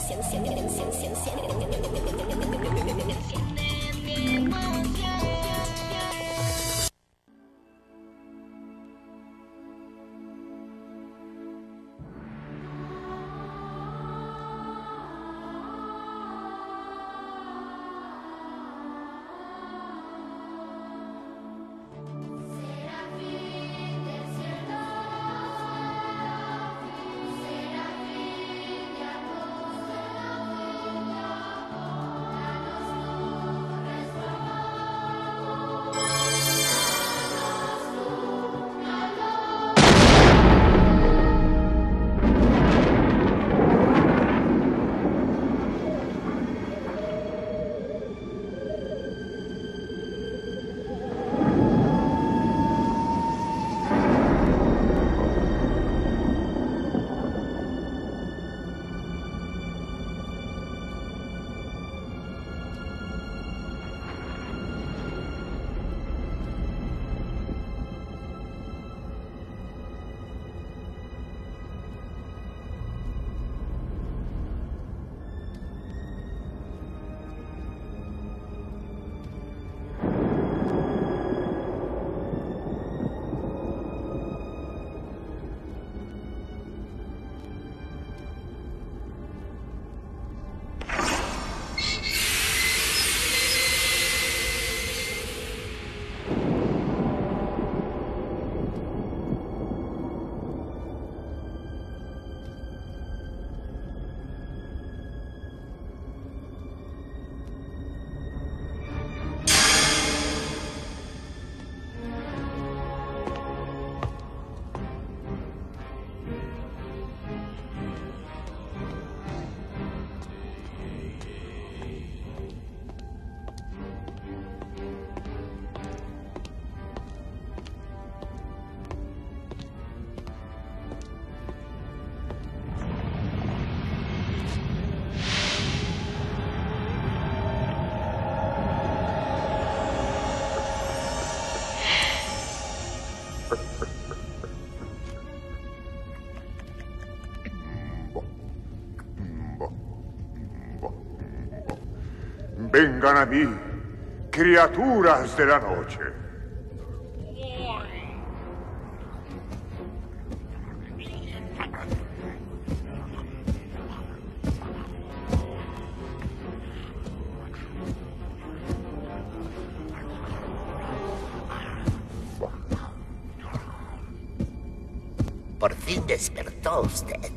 咸咸的咸咸咸的 Vengan a mí, criaturas de la noche. Por fin despertó usted.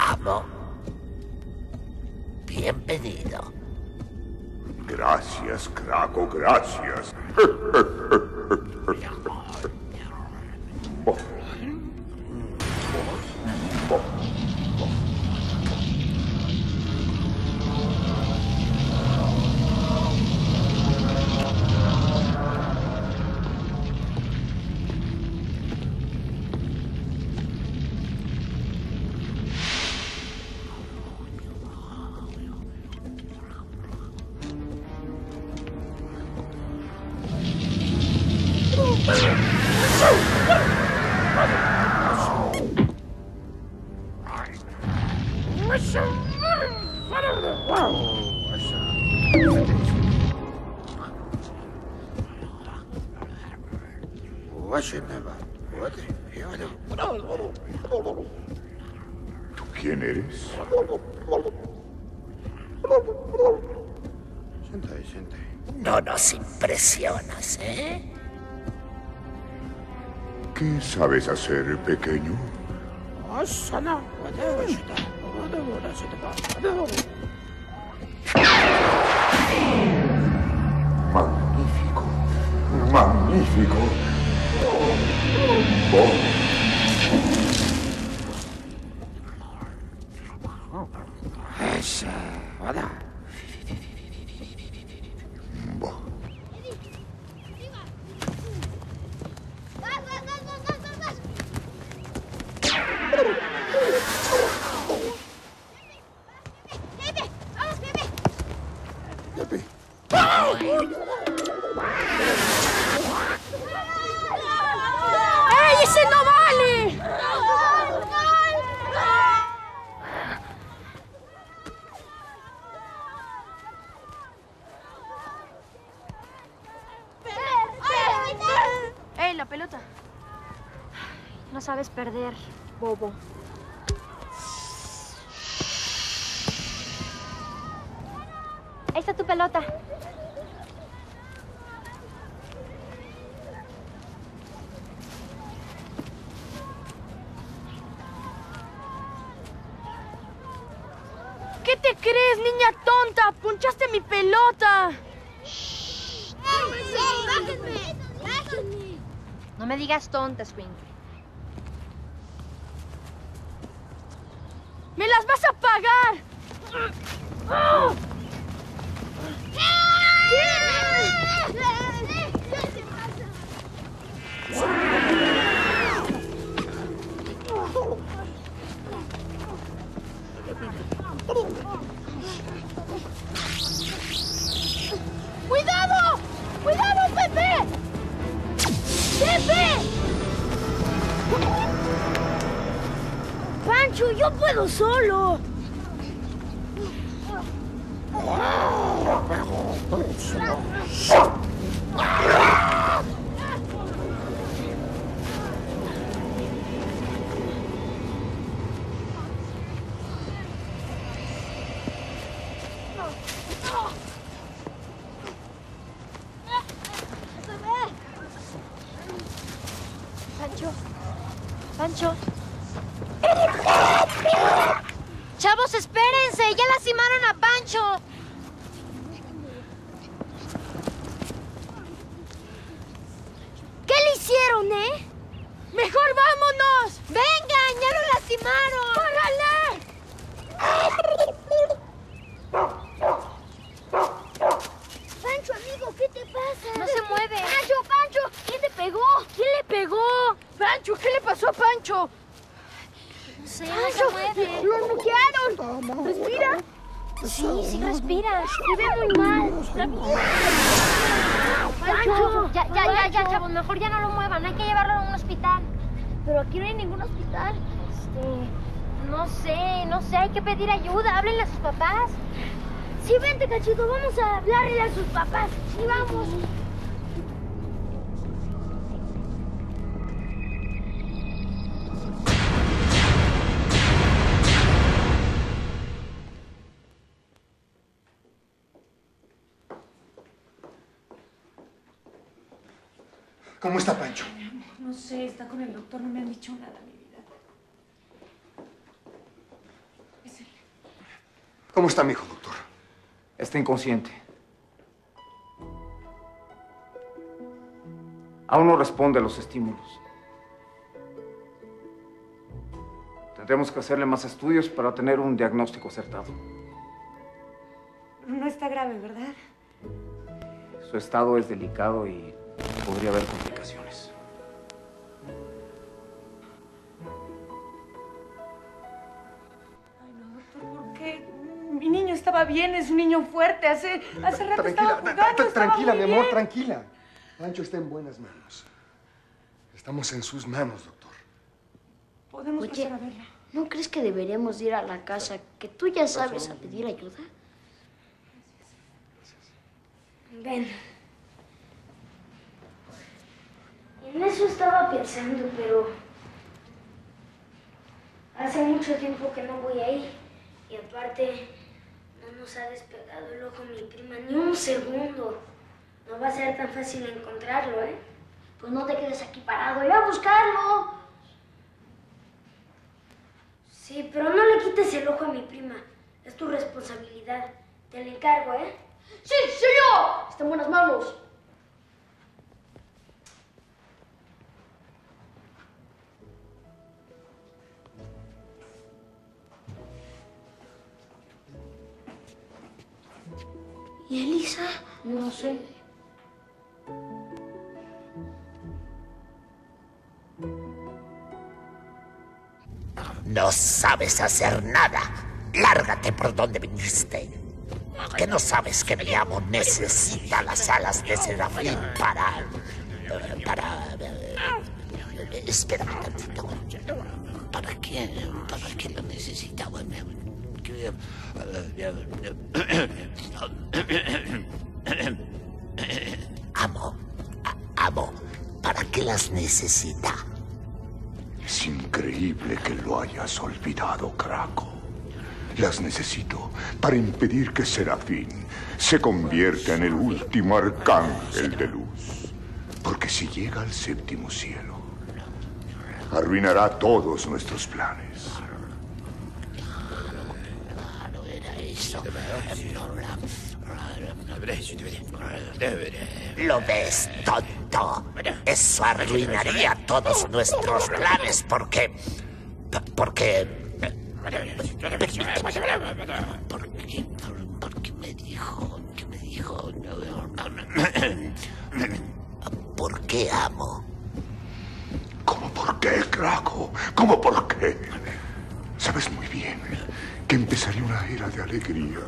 Amo. Bienvenido. Gracias, Craco, gracias. ¿Qué sabes hacer, pequeño? Perder, bobo. Ahí está tu pelota. ¿Qué te crees, niña tonta? ¡Punchaste mi pelota! ¡Bájenme! ¡Bájenme! No me digas tonta, Squinkle. ¡Me las vas a pagar! ¡Cuidado! ¡Cuidado, Pepe! ¡Pepe! Yo puedo solo. Pancho. Pancho. Chavos, espérense. Ya lastimaron a Pancho. ¿Qué le hicieron, eh? ¡Mejor vámonos! Vengan, ya lo lastimaron. ¡Órale! Pancho, amigo, ¿qué te pasa? No se mueve. ¡Pancho, Pancho! ¿Quién te pegó? ¿Quién le pegó? Pancho, ¿qué le pasó a Pancho? No sé, no se mueve. ¡Lo noquearon! ¡Respira! Sí, sí respira. Vive muy mal. Pancho. Ya, ya, ya, ya, chavos. Mejor ya no lo muevan. Hay que llevarlo a un hospital. Pero aquí no hay ningún hospital. Este, no sé, no sé. Hay que pedir ayuda. Háblenle a sus papás. Sí, vente, cachito, vamos a hablarle a sus papás. Sí, vamos. ¿Cómo está Pancho? No sé, está con el doctor, no me han dicho nada, mi vida. Es él. ¿Cómo está mi hijo? Está inconsciente. Aún no responde a los estímulos. Tendremos que hacerle más estudios para tener un diagnóstico acertado. No está grave, ¿verdad? Su estado es delicado y podría haber complicaciones. Estaba bien, es un niño fuerte. Hace, hace rato Tranquila, estaba jugando, tra- estaba tranquila, muy mi amor, bien. tranquila. Pancho está en buenas manos. Estamos en sus manos, doctor. Podemos Oye. pasar a verla. ¿No crees que deberíamos ir a la casa? Que tú ya sabes a pedir ayuda. Ven. En eso estaba pensando, pero hace mucho tiempo que no voy ahí. Y aparte, nos ha despegado el ojo mi prima ni un segundo. No va a ser tan fácil encontrarlo, ¿eh? Pues no te quedes aquí parado, ¡Ve a buscarlo. Sí, pero no le quites el ojo a mi prima. Es tu responsabilidad. Te lo encargo, ¿eh? ¡Sí, soy yo! Está en buenas manos. ¿Y Elisa? No sé. No sabes hacer nada. Lárgate por donde viniste. Que no sabes que mi amo necesita las alas de Serafín para... para... eh, Espera un tantito. ¿Para qué? ¿Para qué lo necesitaban? Amo, amo, ¿para que las necesita. Es increíble que lo hayas olvidado, Krakow. Las necesito para impedir que Serafín se convierta en el último arcángel de luz. Porque si llega al séptimo cielo, arruinará todos nuestros planes. ¿Lo ves, tonto? Eso arruinaría todos nuestros planes porque... Porque... Porque... Porque me dijo... Que me dijo... ¿Por qué amo? ¿Cómo por qué, Krakow? ¿Cómo por qué? Sabes muy bien que empezaría una era de alegría,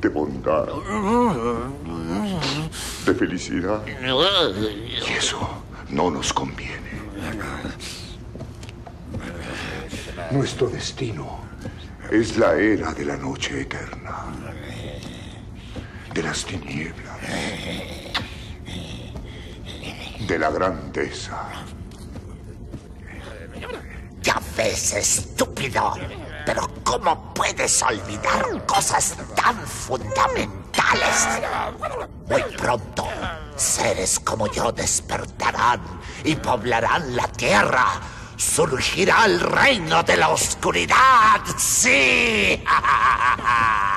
de bondad, de felicidad. Y eso no nos conviene. Nuestro destino es la era de la noche eterna, de las tinieblas, de la grandeza. Ves, estúpido. Pero ¿cómo puedes olvidar cosas tan fundamentales? Muy pronto, seres como yo despertarán y poblarán la tierra. Surgirá el reino de la oscuridad. Sí.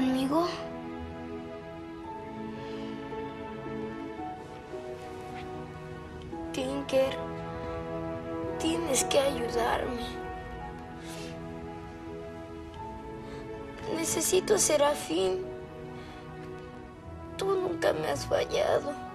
conmigo? Tinker, tienes que ayudarme. Necesito a Serafín. Tú nunca me has fallado.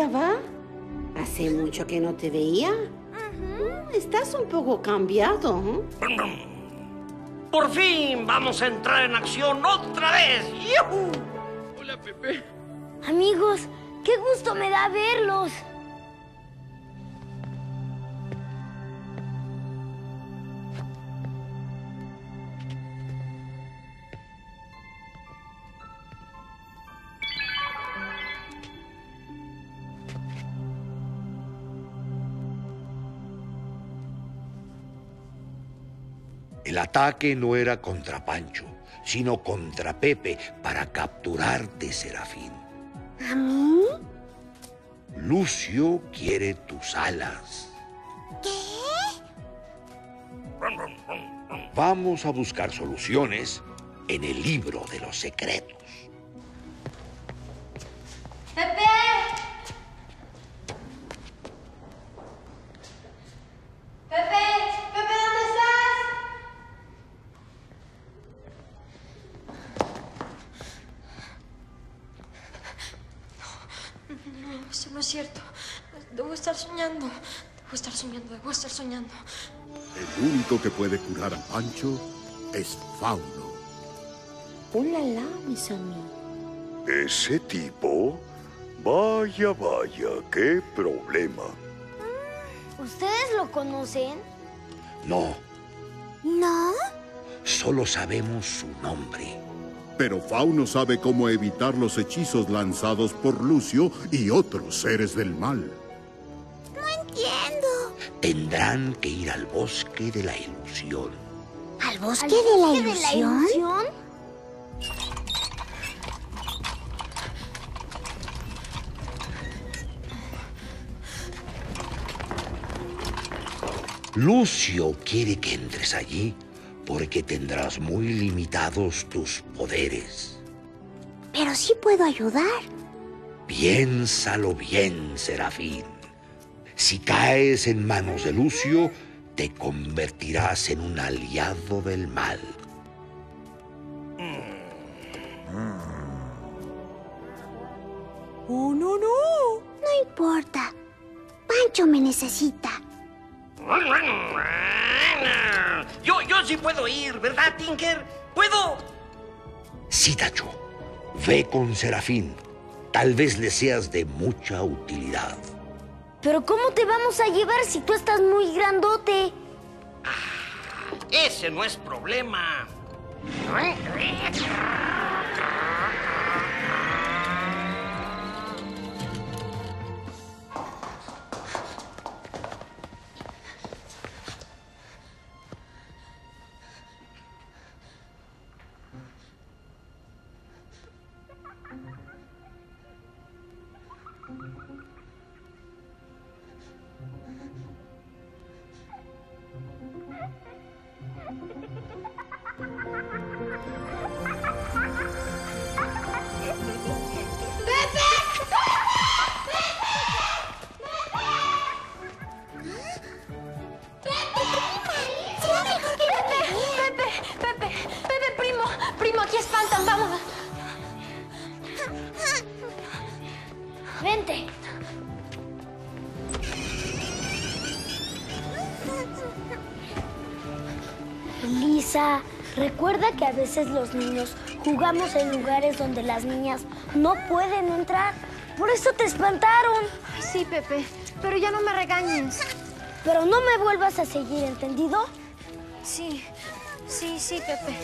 ¿Cómo ça va? Hace mucho que no te veía. Estás un poco cambiado. ¿eh? Por fin vamos a entrar en acción otra vez. ¡Yujú! Hola, Pepe. Amigos, qué gusto me da verlos. Ataque no era contra Pancho, sino contra Pepe para capturarte, Serafín. ¿A mí? Lucio quiere tus alas. ¿Qué? Vamos a buscar soluciones en el libro de los secretos. Único que puede curar a Pancho es Fauno. Hola, la, mis amigos. ¿Ese tipo? Vaya, vaya, qué problema. ¿Ustedes lo conocen? No, ¿No? solo sabemos su nombre. Pero Fauno sabe cómo evitar los hechizos lanzados por Lucio y otros seres del mal. Tendrán que ir al bosque de la ilusión. ¿Al bosque, de, la ilusión? ilusión? Lucio quiere que entres allí porque tendrás muy limitados tus poderes. Pero sí puedo ayudar. Piénsalo bien, Serafín. Si caes en manos de Lucio, te convertirás en un aliado del mal. Oh, no, no. No importa. Pancho me necesita. Yo, yo sí puedo ir, ¿verdad, Tinker? ¿Puedo? Sí, Tacho. Ve con Serafín. Tal vez le seas de mucha utilidad. ¿Pero cómo te vamos a llevar si tú estás muy grandote? Ese no es problema. veces los niños jugamos en lugares donde las niñas no pueden entrar. Por eso te espantaron. Sí, Pepe, pero ya no me regañes. Pero no me vuelvas a seguir, ¿entendido? Sí, sí, sí, Pepe.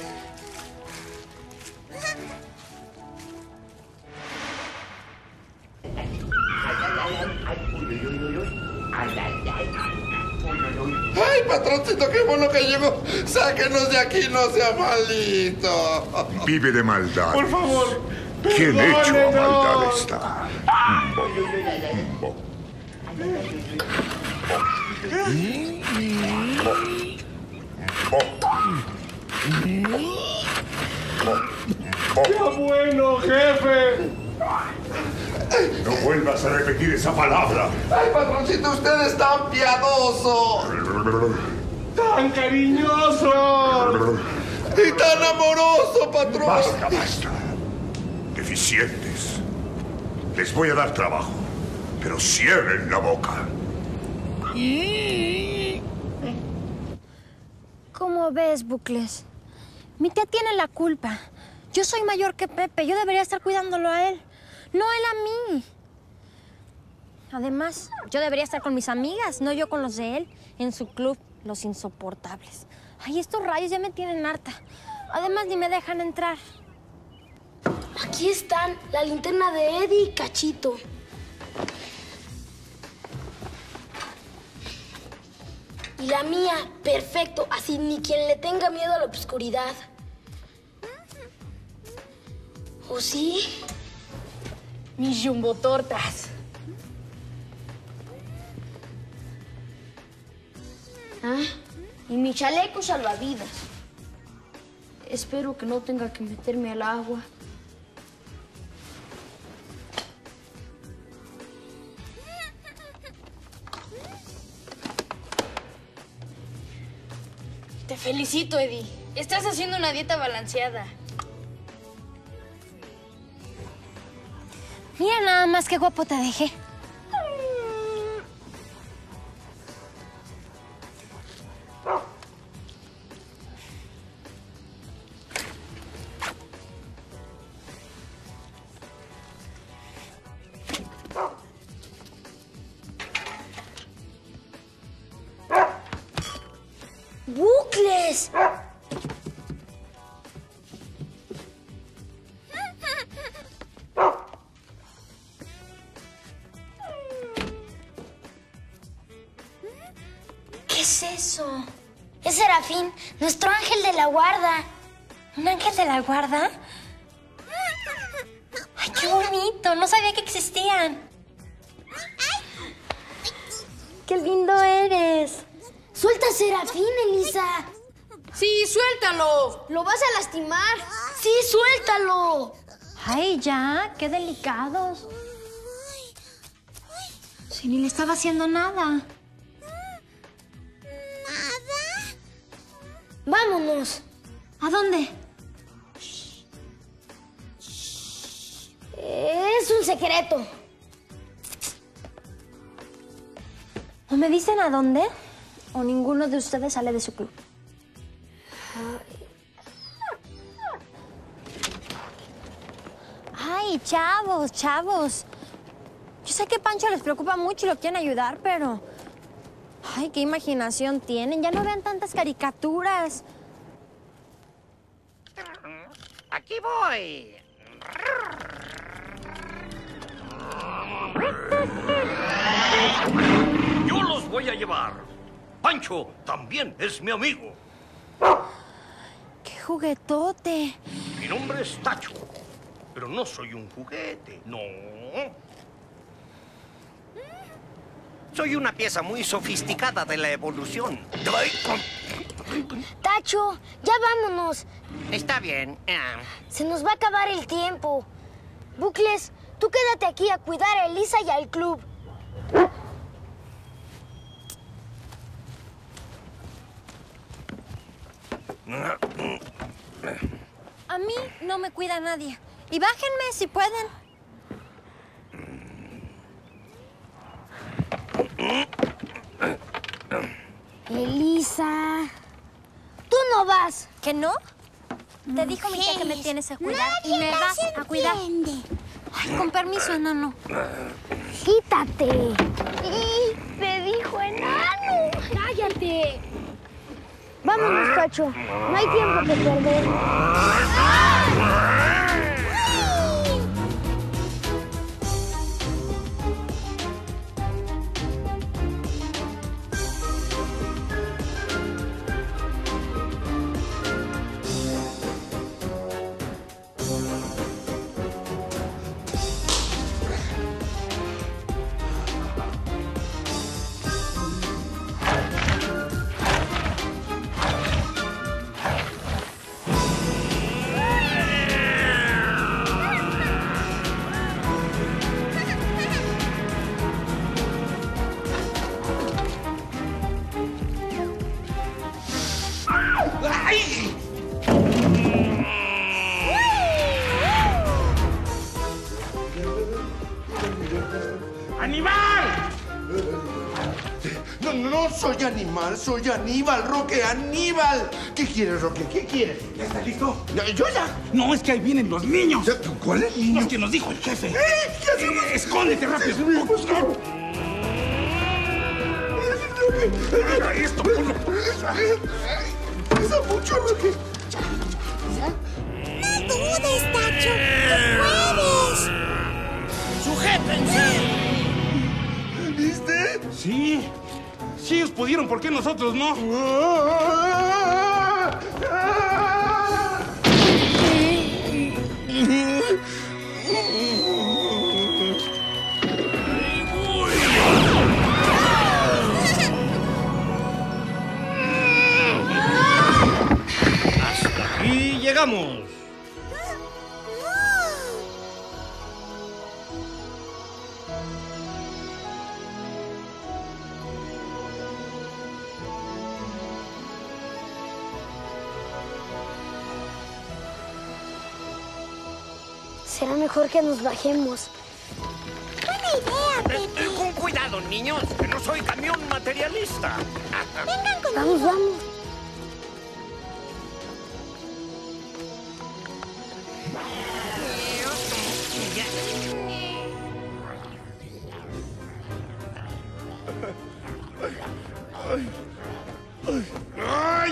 Que llegó! ¡Sáquenos de aquí, no sea malito! Vive de maldad. Por favor. ¿Quién hecho a maldad está? ¡Qué bueno, jefe! No vuelvas a repetir esa palabra. ¡Ay, patroncito, usted es tan piadoso! ¡Tan cariñoso! Y tan amoroso, patrón. Basta, basta. Deficientes. Les voy a dar trabajo, pero cierren la boca. ¿Cómo ves, Bucles? Mi tía tiene la culpa. Yo soy mayor que Pepe. Yo debería estar cuidándolo a él, no él a mí. Además, yo debería estar con mis amigas, no yo con los de él, en su club, los insoportables. Ay, estos rayos ya me tienen harta. Además, ni me dejan entrar. Aquí están la linterna de Eddie y Cachito. Y la mía, perfecto, así ni quien le tenga miedo a la oscuridad. ¿O sí? Mis jumbo tortas. Ah, y mi chaleco salvavidas. Espero que no tenga que meterme al agua. Te felicito, Eddie. Estás haciendo una dieta balanceada. Mira nada más qué guapo te dejé. Guarda? ¡Ay, qué bonito! No sabía que existían. ¡Qué lindo eres! ¡Suelta a Serafín, Elisa! Sí, suéltalo. ¡Lo vas a lastimar! ¡Sí, suéltalo! ¡Ay, ya! ¡Qué delicados! Si ni le estaba haciendo nada. ¡Vámonos! ¿A dónde? Es un secreto. ¿O me dicen a dónde? ¿O ninguno de ustedes sale de su club? Ay, chavos, chavos. Yo sé que Pancho les preocupa mucho y lo quieren ayudar, pero... Ay, qué imaginación tienen. Ya no vean tantas caricaturas. Aquí voy. Yo los voy a llevar. Pancho también es mi amigo. ¡Qué juguetote! Mi nombre es Tacho, pero no soy un juguete, no. Soy una pieza muy sofisticada de la evolución. Tacho, ya vámonos. Está bien. ah. Se nos va a acabar el tiempo. Bucles, tú quédate aquí a cuidar a Elisa y al club. A mí no me cuida nadie. Y bájenme si pueden. Elisa. Tú no vas. ¿Que no? Te dijo mi tía que me tienes a cuidar y me vas a cuidar. Ay, con permiso, enano. Quítate. Y me dijo enano. Cállate. Vámonos, Tacho. No hay tiempo que perder. Soy Aníbal, Roque, Aníbal. ¿Qué quieres, Roque? ¿Qué quieres? ¿Ya está listo? Yo ya. No, es que ahí vienen los niños. ¿Cuáles niños? Los que nos dijo el jefe. ¿Eh? ¿Qué hacemos? Eh, escóndete rápido. Mira esto, ponlo. Pesa mucho, Roque. No dudes, Tacho. ¡Tú puedes! ¡Sujétense! ¿Viste? Sí. Sí, ellos pudieron, ¿por qué nosotros no? Hasta aquí llegamos. Mejor que nos bajemos. Buena idea, Eh, eh, con cuidado, niños, que no soy camión materialista. Vengan conmigo. Vamos, vamos. ¡Ay,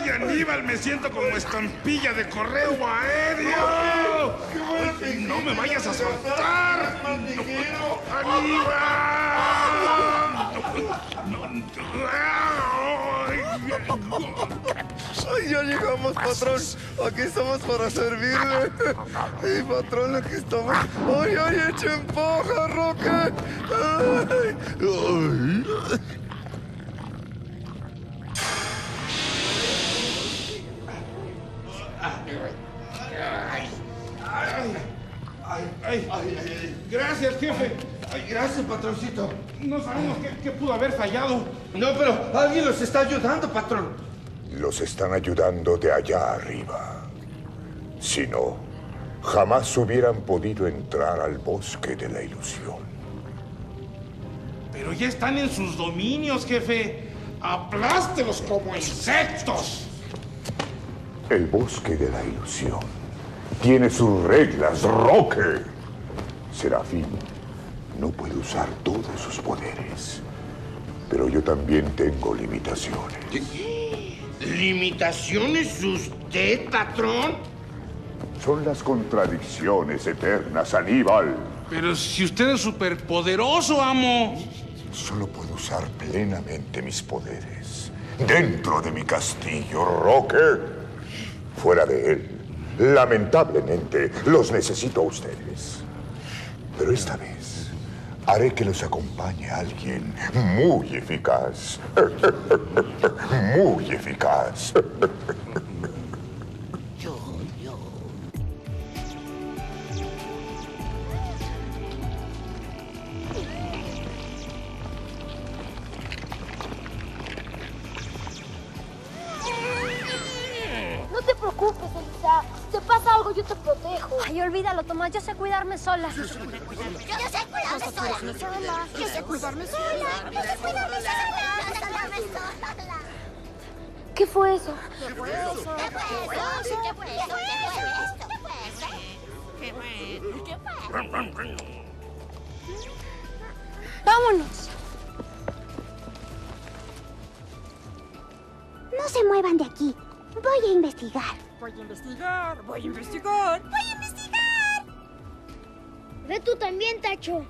Aníbal! Me siento como estampilla de correo aéreo. Ay, ¡No me vayas a soltar! ¡Aníbal! Ay, ya llegamos, patrón. Aquí estamos para servirle. Sí, patrón, aquí estamos. Ay, ay, eche empuja, Roque. Ay, ay. Ay, ay, Gracias, jefe. Ay, gracias, patroncito. No sabemos qué, qué pudo haber fallado. No, pero alguien los está ayudando, patrón. Los están ayudando de allá arriba. Si no, jamás hubieran podido entrar al bosque de la ilusión. Pero ya están en sus dominios, jefe. Aplástelos como insectos. El bosque de la ilusión tiene sus reglas, Roque. Serafín no puede usar todos sus poderes. Pero yo también tengo limitaciones. ¿Limitaciones usted, patrón? Son las contradicciones eternas, Aníbal. Pero si usted es superpoderoso, amo. Solo puedo usar plenamente mis poderes. Dentro de mi castillo, Roque. Fuera de él, lamentablemente, los necesito a ustedes. Pero esta vez, haré que los acompañe alguien muy eficaz. Muy eficaz. Tomás. Yo sé cuidarme sola. Yo sé cuidarme sola. Yo sé cuidarme sola. Yo sé cuidarme sola. Yo sé cuidarme sola. ¿Qué fue eso? ¿Qué fue eso? ¿Qué fue eso? ¿Qué fue eso? ¿Qué fue eso? ¿Qué fue? ¿Qué fue? Vámonos. No se muevan de aquí. Voy a investigar. Voy a investigar, voy a investigar. Voy a investigar. Ve tú también, Tacho.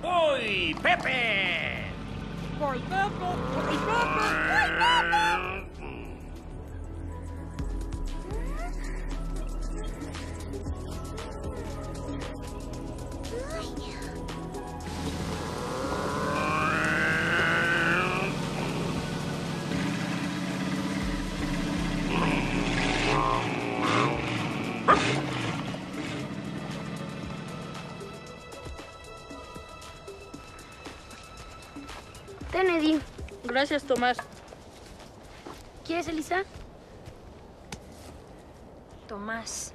¡Voy, Pepe! Voy, Pepe, voy, Pepe, voy, Pepe. Gracias, Tomás. ¿Quieres, Elisa? Tomás.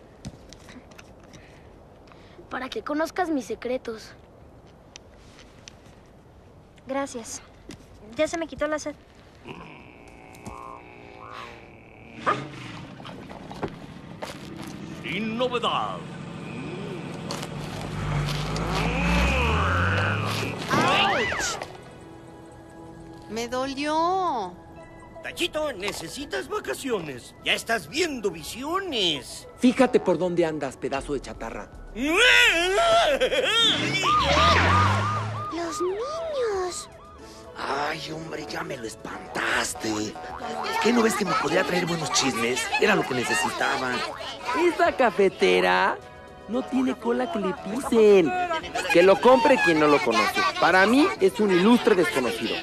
para que conozcas mis secretos. Gracias. Ya se me quitó la sed. Sin novedad. ¡Auch! Me dolió. Tachito, necesitas vacaciones. Ya estás viendo visiones. Fíjate por dónde andas, pedazo de chatarra. Los niños. Ay, hombre, ya me lo espantaste. ¿Qué no ves que me podría traer buenos chismes? Era lo que necesitaba. Esta cafetera no tiene cola que le pisen. Que lo compre quien no lo conoce. Para mí es un ilustre desconocido.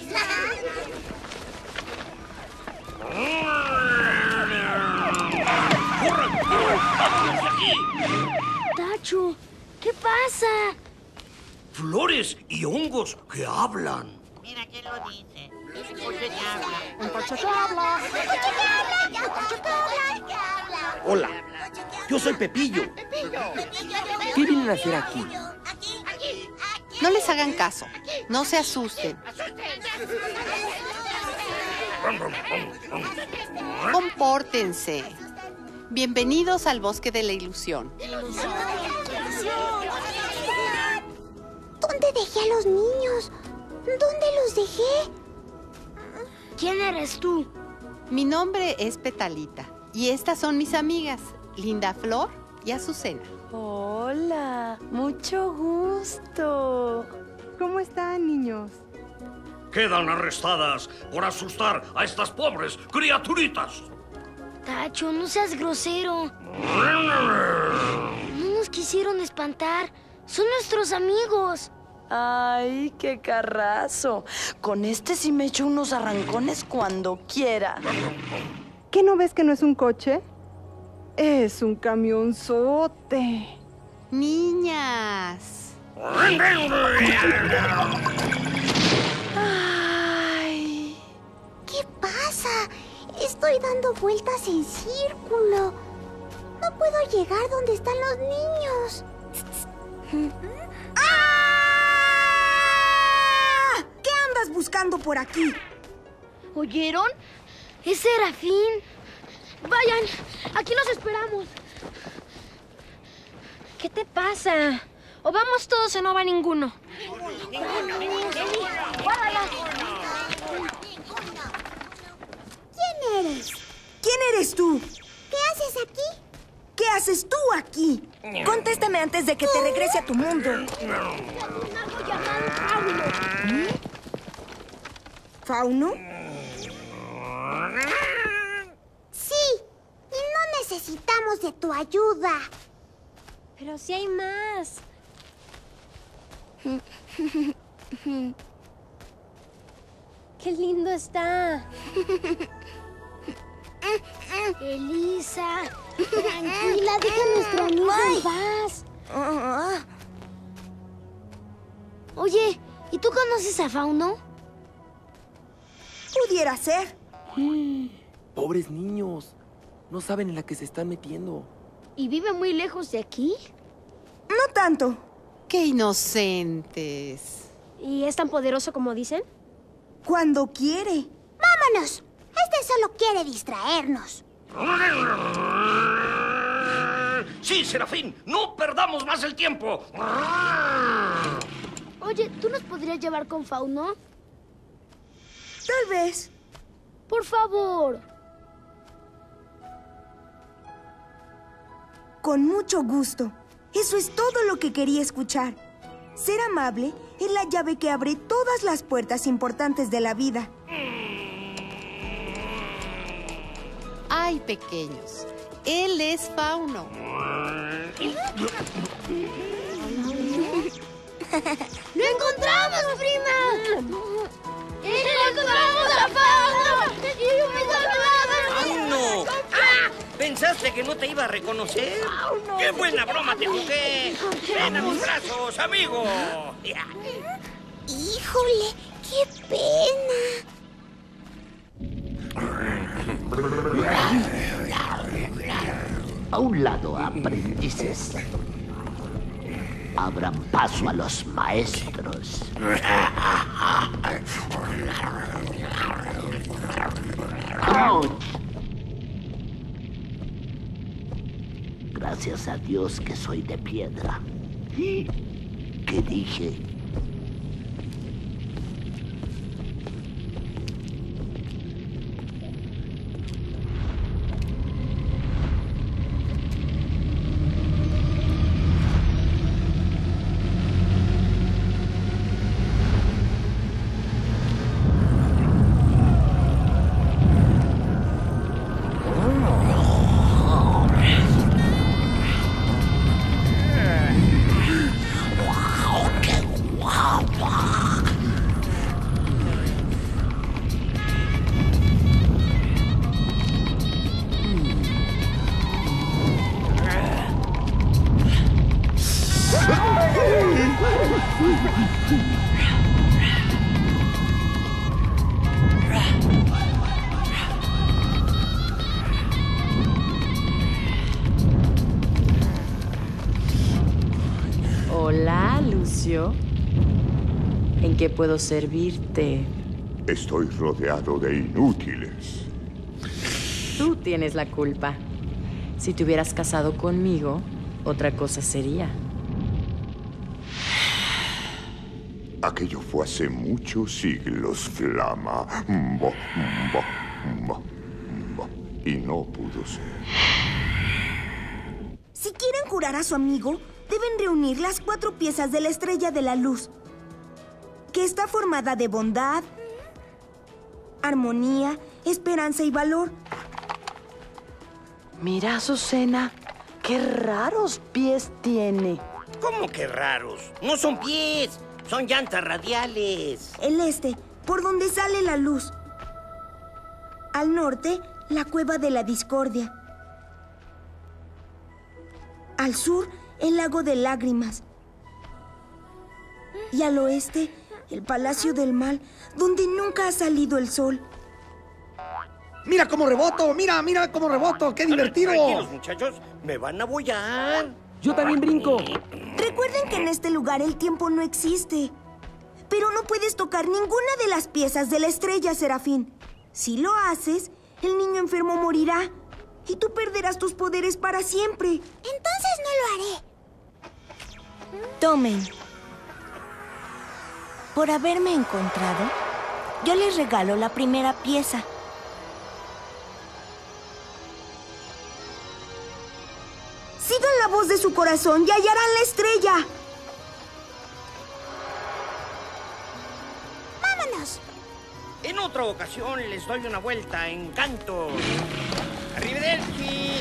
¿Qué pasa? Flores y hongos que hablan. Mira quién lo dice. Un coche que habla. Un coche que habla. Hola, yo soy Pepillo. ¿Qué vienen a hacer aquí? No les hagan caso. No se asusten. Compórtense. Bienvenidos al bosque de la ilusión. ¿Dónde a los niños? ¿Dónde los dejé? ¿Quién eres tú? Mi nombre es Petalita y estas son mis amigas, Linda Flor y Azucena. Hola, mucho gusto. ¿Cómo están, niños? Quedan arrestadas por asustar a estas pobres criaturitas. Tacho, no seas grosero. No nos quisieron espantar. Son nuestros amigos. Ay, qué carrazo. Con este sí me echo unos arrancones cuando quiera. ¿Qué no ves que no es un coche? Es un camionzote. Niñas. Ay. ¿Qué pasa? Estoy dando vueltas en círculo. No puedo llegar donde están los niños. ¡Ah! ¿Qué andas buscando por aquí? ¿Oyeron? Es Serafín. Vayan, aquí los esperamos. ¿Qué te pasa? O vamos todos o no va ninguno. ¿Quién eres? ¿Quién eres tú? ¿Qué haces aquí? ¿Qué haces tú aquí? Contéstame antes de que te regrese a tu mundo. ¿Fauno? Sí, y no necesitamos de tu ayuda. Pero si hay más. Qué lindo está. Elisa, tranquila, deja a nuestro amigo en paz. Oye, ¿y tú conoces a Fauno? Pudiera ser. Pobres niños. No saben en la que se están metiendo. ¿Y vive muy lejos de aquí? No tanto. Qué inocentes. ¿Y es tan poderoso como dicen? Cuando quiere. ¡Vámonos! Este solo quiere distraernos. Sí, Serafín, no perdamos más el tiempo. Oye, ¿tú nos podrías llevar con Fauno? Tal vez. Por favor. Con mucho gusto. Eso es todo lo que quería escuchar. Ser amable es la llave que abre todas las puertas importantes de la vida. Ay, pequeños. Él es Fauno. ¡Lo encontramos, prima! ¡Encontramos a Fauno! ¡Fauno! ¡Ah! ¿Pensaste que no te iba a reconocer? ¡Qué buena broma te jugué! ¡Ven a mis brazos, amigo! Híjole, qué pena. A un lado, aprendices. Abran paso a los maestros. Gracias a Dios que soy de piedra. ¿Qué dije? Puedo servirte? Estoy rodeado de inútiles. Tú tienes la culpa. Si te hubieras casado conmigo, otra cosa sería. Aquello fue hace muchos siglos, Flama. Mbo, mbo, mbo, mbo. Y no pudo ser. Si quieren curar a su amigo, deben reunir las cuatro piezas de la estrella de la luz, que está formada de bondad, armonía, esperanza y valor. Mira, Azucena, qué raros pies tiene. ¿Cómo que raros? No son pies, son llantas radiales. El este, por donde sale la luz. Al norte, la cueva de la discordia. Al sur, el lago de lágrimas. Y al oeste, el palacio del mal, donde nunca ha salido el sol. Mira cómo reboto, mira, mira cómo reboto, qué divertido. Tranquilos, muchachos, me van a bollar. Yo también brinco. Recuerden que en este lugar el tiempo no existe. Pero no puedes tocar ninguna de las piezas de la estrella, Serafín. Si lo haces, el niño enfermo morirá. Y tú perderás tus poderes para siempre. Entonces no lo haré. Tomen. Por haberme encontrado, yo les regalo la primera pieza. Sigan la voz de su corazón y hallarán la estrella. Vámonos. En otra ocasión les doy una vuelta en canto. ¡Arrivederci!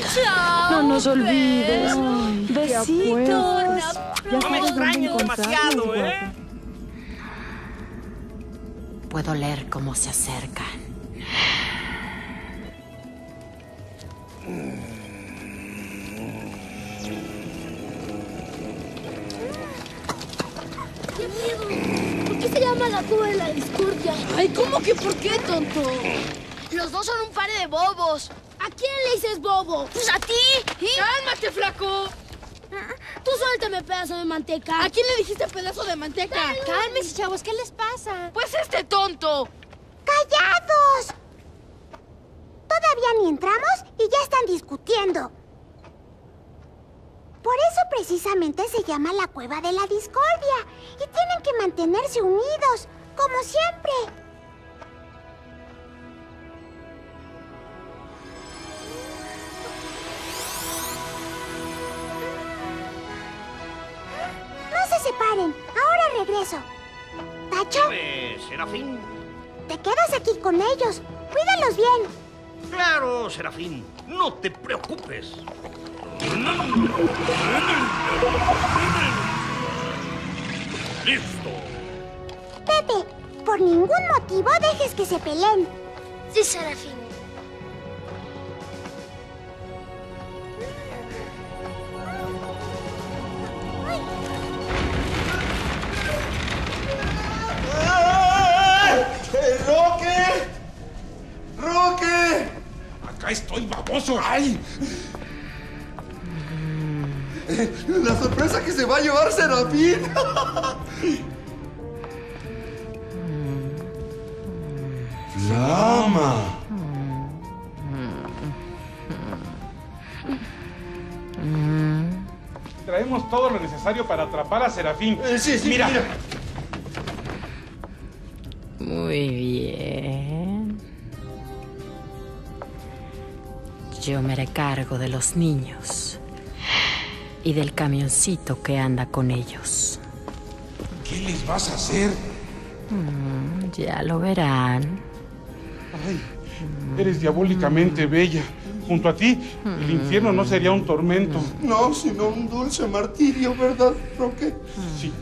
No nos olvides. Ay, Besitos. No me extrañes demasiado, ¿eh? Puedo leer cómo se acercan. ¿Qué miedo? ¿Por qué se llama la cuba de la discordia? Ay, ¿cómo que por qué, tonto? Los dos son un par de bobos. ¿A quién le dices bobo? Pues a ti. Cálmate, flaco. Tú suéltame pedazo de manteca. ¿A quién le dijiste pedazo de manteca? Cálmense, chavos, ¿qué les pasa? Pues este tonto. ¡Callados! Todavía ni entramos y ya están discutiendo. Por eso precisamente se llama la cueva de la discordia. Y tienen que mantenerse unidos, como siempre. Se separen. Ahora regreso. Tacho, Serafín. te quedas aquí con ellos. Cuídalos bien. Claro, Serafín. No te preocupes. ¡Listo! Pepe, por ningún motivo dejes que se peleen. Sí, Serafín. ¡Eh, ¡Ay! La sorpresa que se va a llevar Serafín. Flama. Traemos todo lo necesario para atrapar a Serafín. Eh, sí, sí, mira. mira. Muy bien. Yo me haré cargo de los niños y del camioncito que anda con ellos. ¿Qué les vas a hacer? Mm, ya lo verán. Ay, eres diabólicamente bella. Junto a ti, el infierno no sería un tormento. No, sino un dulce martirio, ¿verdad, Roque? Sí.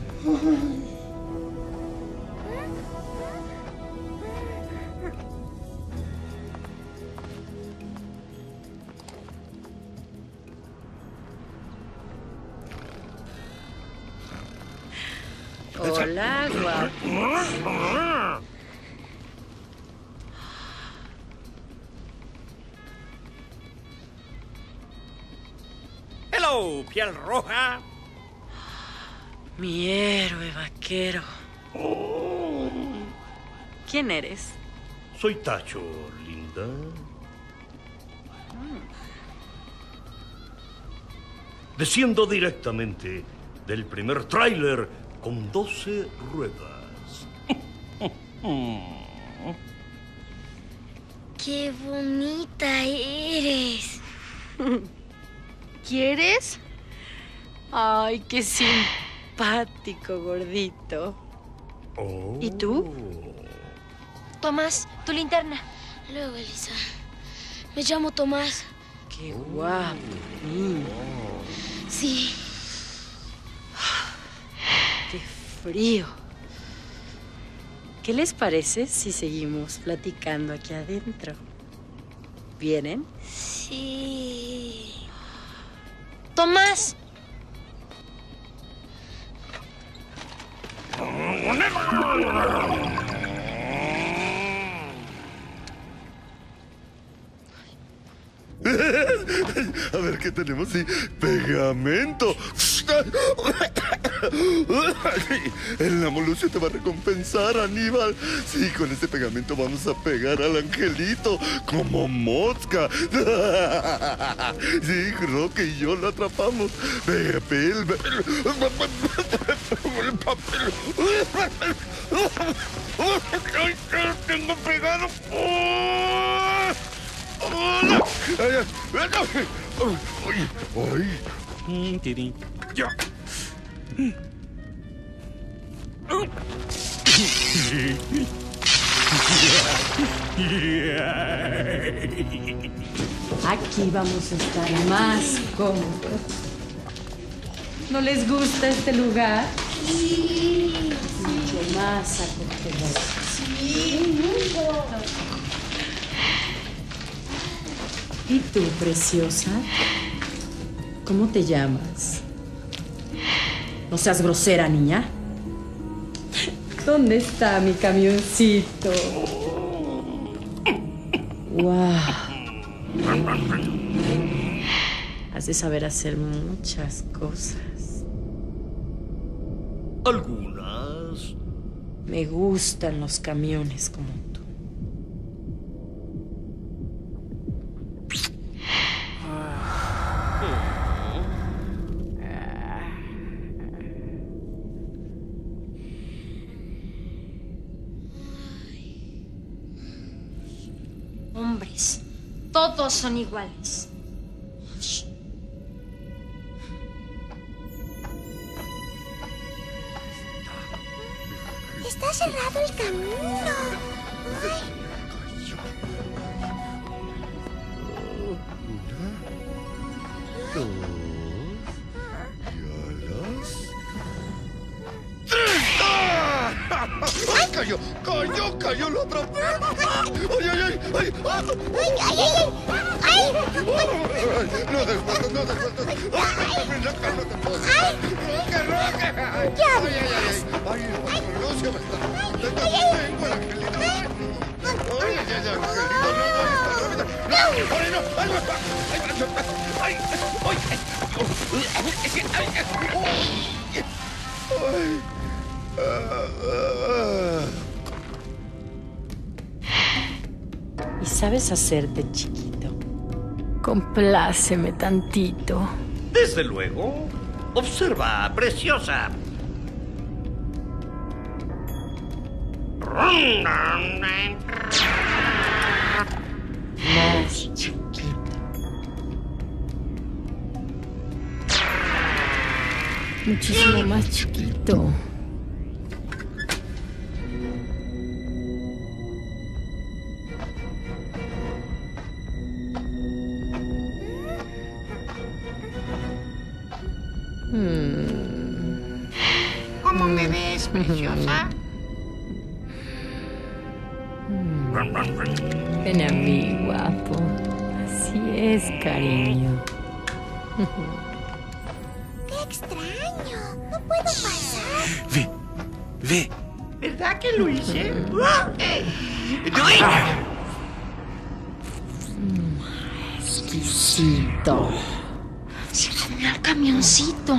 Roja. Mi héroe vaquero. ¿Quién eres? Soy Tacho, linda. Desciendo directamente del primer tráiler con 12 ruedas. ¡Qué bonita eres! ¿Quieres? Ay, qué simpático, gordito. ¿Y tú? Tomás, tu linterna. Luego, Elisa. Me llamo Tomás. Qué guapo, niño. Sí. Qué frío. ¿Qué les parece si seguimos platicando aquí adentro? ¿Vienen? Sí. Tomás. Oh, never! A ver qué tenemos. Sí, pegamento. El Namolucio te va a recompensar, Aníbal. Sí, con este pegamento vamos a pegar al angelito como mosca. Sí, Roque y yo lo atrapamos. Papel. El papel. ¡Ay, qué lo tengo pegado! Aquí vamos a estar más cómodos. ¿No les gusta este lugar? Sí. Mucho más acogedor. Sí. ¿Y tú, preciosa? ¿Cómo te llamas? No seas grosera, niña. ¿Dónde está mi camioncito? ¡Wow! Has de saber hacer muchas cosas. Algunas. Me gustan los camiones como tú. Hombres. Todos son iguales. Está cerrado el camino. ¡Ay, cayó! ¡Cayó! ¡Cayó! ¡Lo atrapé! ¡Ay, ay, ay! ¡Ay, ay, ay! ay, ay. No te espantes, no te espantes. ¡Ay, no te puedo! ¡Ay! ¡Roque, roque! ¡Ay, ¿Qué ay, ay! ¡Ay, ay! ¡Renuncio me está! ¡Tengo el angelito! ¡Ay, ay, ay! ¡Angelito, no! ¡No! ¡Ay, no! ¡Ay, no! ¡Ay, ay! ¡Ay, ay! Ay. Ah, ah, ¿Y sabes hacerte chiquito? Compláceme tantito. Desde luego. Observa, preciosa. Más chiquito. Muchísimo más chiquito. Lo hice? Exquisito. Se comió el camioncito.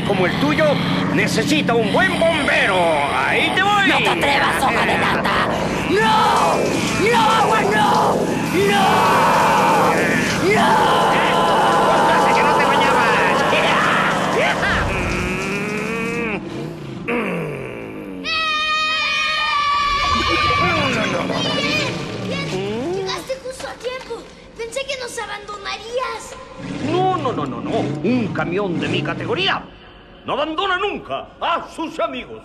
Como el tuyo necesita un buen bombero. Ahí te voy. ¡No te atrevas, hoja de lata! ¡No! ¡No, agua, no! ¡No! ¡No! Abandonarías. No, no, no, no, no. Un camión de mi categoría no abandona nunca a sus amigos.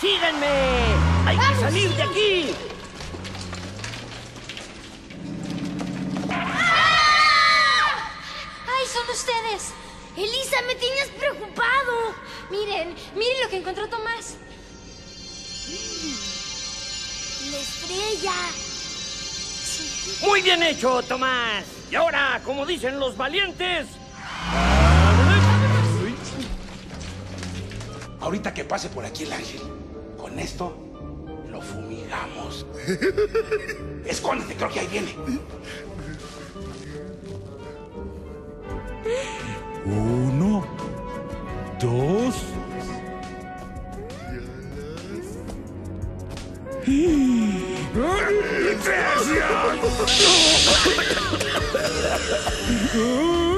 ¡Síganme! ¡Hay que salir de aquí! ¡Ay, son ustedes! Elisa, me tenías preocupado. Miren, miren lo que encontró Tomás. La estrella. Muy bien hecho, Tomás. Y ahora, como dicen los valientes, Ahorita que pase por aquí el ángel, con esto lo fumigamos. Escóndete, creo que ahí viene. Uno, dos. ¡Niños!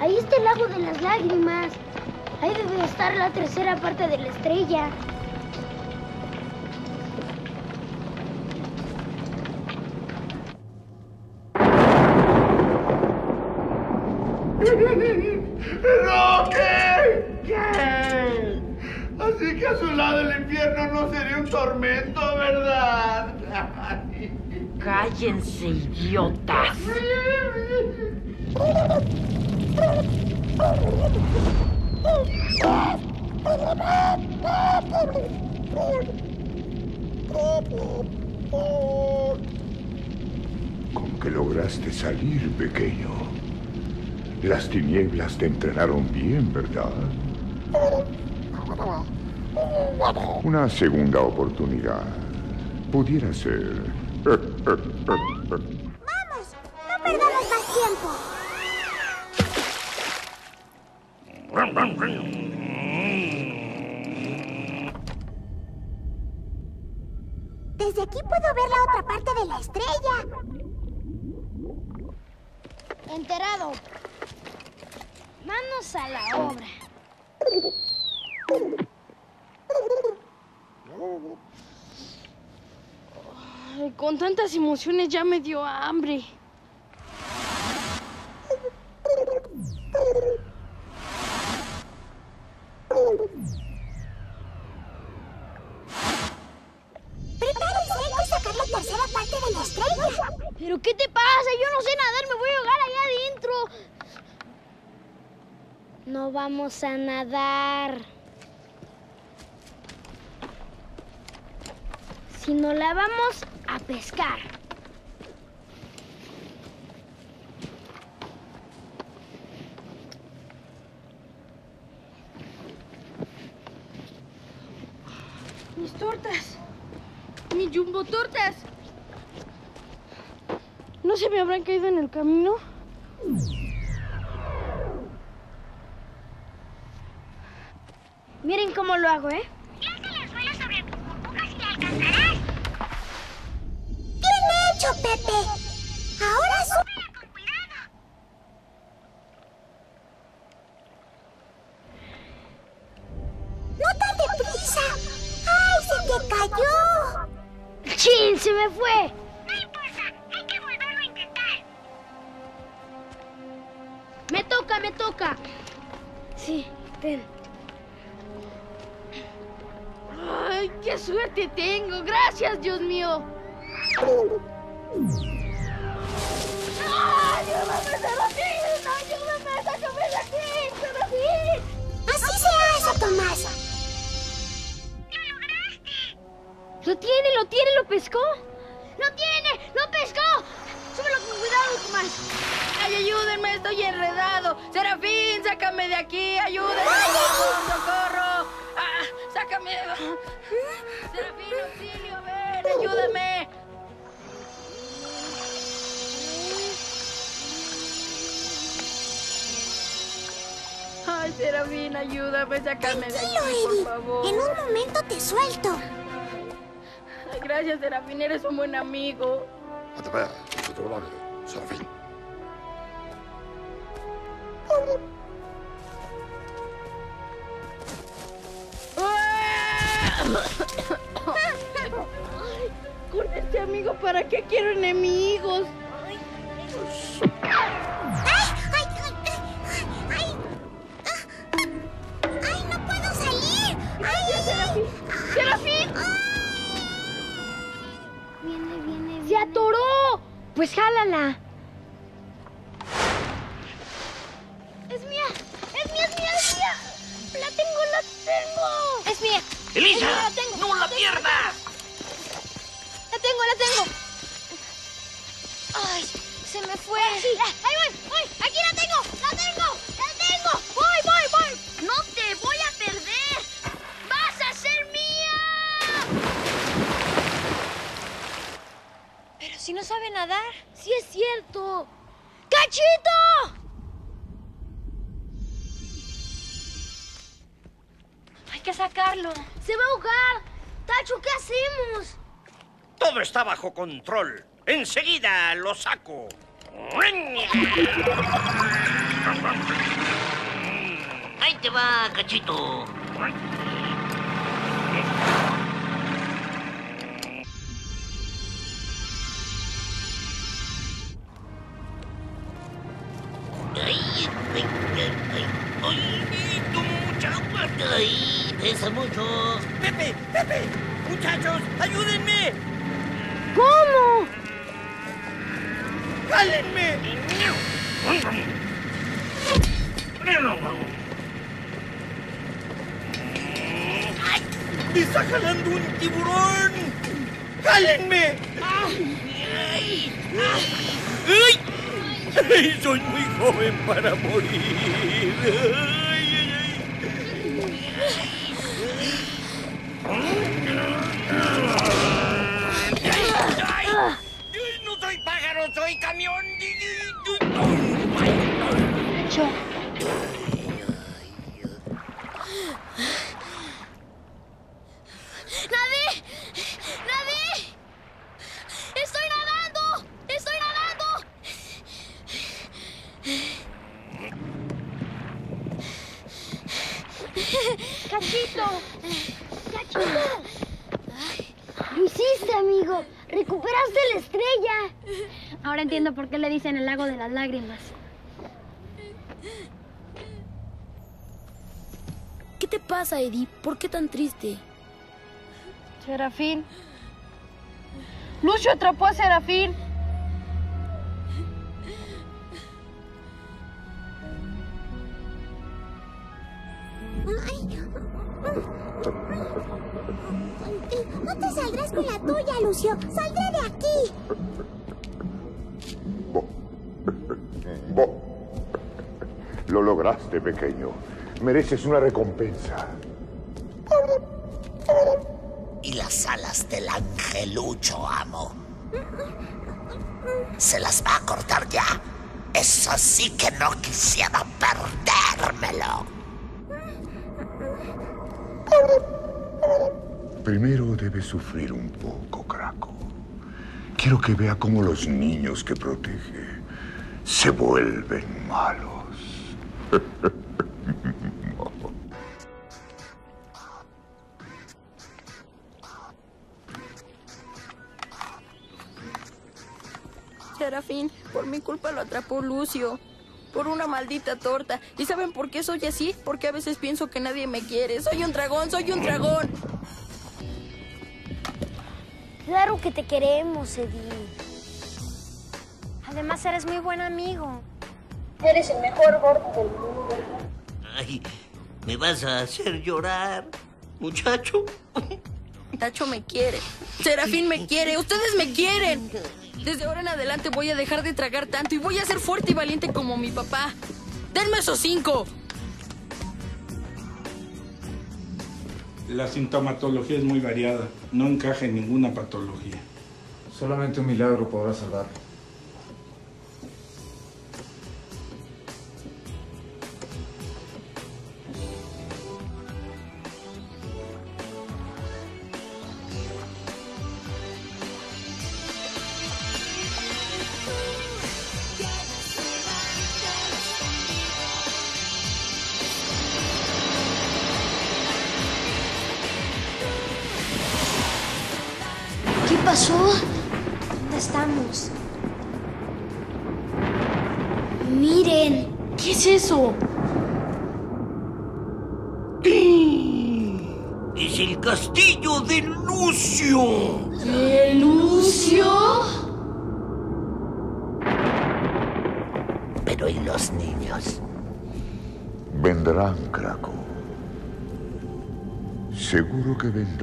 ahí está el lago de las lágrimas. Ahí debe estar la tercera parte de la estrella. ¿Qué? ¿Qué? Así que a su lado el infierno no sería un tormento, ¿verdad? Cállense, idiotas. Lograste salir, pequeño. Las tinieblas te entrenaron bien, ¿verdad? Una segunda oportunidad. Pudiera ser. ¡Vamos! No perdamos más tiempo. Desde aquí puedo ver la otra parte de la estrella. Enterado. Manos a la obra. Ay, con tantas emociones ya me dio hambre. Prepárense, que sacar la tercera parte de la estrella. ¿Pero qué te pasa? Yo no sé nadar, me voy a ahogar allá adentro. No vamos a nadar. Sino la vamos a pescar. Mis tortas. Mis jumbo tortas. ¿No se me habrán caído en el camino? Miren cómo lo hago, ¿eh? Toca. Sí, ten. Ay, qué suerte tengo. Gracias, Dios mío. ¡Ayúdame, Serafín! ¡Ayúdame! ¡Sácame de aquí, Serafín! Así se hace, Tomás. ¡Lo tiene, lo tiene, lo pescó! ¡Lo tiene! ¡Lo pescó! ¡Súbelo con cuidado, Tomás! ¡Ay, ayúdenme! ¡Estoy enredado! ¡Serafín, sácame de aquí! ¡Ayúdenme! ¡Socorro! ¡Ah, ¡Sácame! ¡Serafín, auxilio! ¡Ven! ¡Ayúdame! Serafín, ayúdame, sácame de Tranquilo, aquí, Eddie. por favor. En un momento te suelto. Ay, Gracias, Serafín, eres un buen amigo. Serafín. Viene, viene. ¡Se atoró! Pues jálala. Es mía, es mía, es mía, es mía. La tengo, la tengo. Es mía. ¡Elisa! Es mía, la tengo. ¡No la tengo. Sí. Ahí voy, voy. Aquí la tengo, la tengo, la tengo. Voy, voy, voy. No te voy a perder. Vas a ser mía. Pero si no sabe nadar. Sí es cierto. ¡Cachito! Hay que sacarlo. Se va a ahogar. Tacho, ¿qué hacemos? Todo está bajo control. Enseguida lo saco. Ahí te va, cachito. Ay, ay, ay, ay, ay, tomo mucha agua. Ay, pesa mucho. Pepe, Pepe, muchachos, ayúdenme. ¿Cómo? ¡Jálenme! ¡Ay! ¡Me está jalando un tiburón! ¡Jálenme! ¡Ay! Soy muy joven para morir. ¡Ay, ay, ay! ¡Ay! ¡No soy pájaro, soy camión! ¡Nadie! ¡Nadie! ¡Estoy nadando! ¡Estoy nadando! ¡Cachito! ¡Cachito! Lo hiciste, amigo. Recuperaste la estrella. Ahora entiendo por qué le dicen el lago de las lágrimas. ¿Qué te pasa, Eddie? ¿Por qué tan triste? Serafín. Lucio atrapó a Serafín. No te saldrás con la tuya, Lucio. Saldré de aquí. Lo lograste, pequeño. Mereces una recompensa. Y las alas del angelucho, amo. ¿Se las va a cortar ya? Eso sí que no quisiera perdérmelo. Primero debe sufrir un poco, Craco. Quiero que vea cómo los niños que protege se vuelven malos. Serafín, por mi culpa lo atrapó Lucio. Por una maldita torta. ¿Y saben por qué soy así? Porque a veces pienso que nadie me quiere. Soy un dragón, soy un dragón. Claro que te queremos, Eddie. Además, eres muy buen amigo. Eres el mejor gordo del mundo. Ay, me vas a hacer llorar, muchacho. Tacho me quiere. Serafín me quiere. Ustedes me quieren. Desde ahora en adelante voy a dejar de tragar tanto y voy a ser fuerte y valiente como mi papá. ¡Denme esos cinco! La sintomatología es muy variada. No encaja en ninguna patología. Solamente un milagro podrá salvarlo.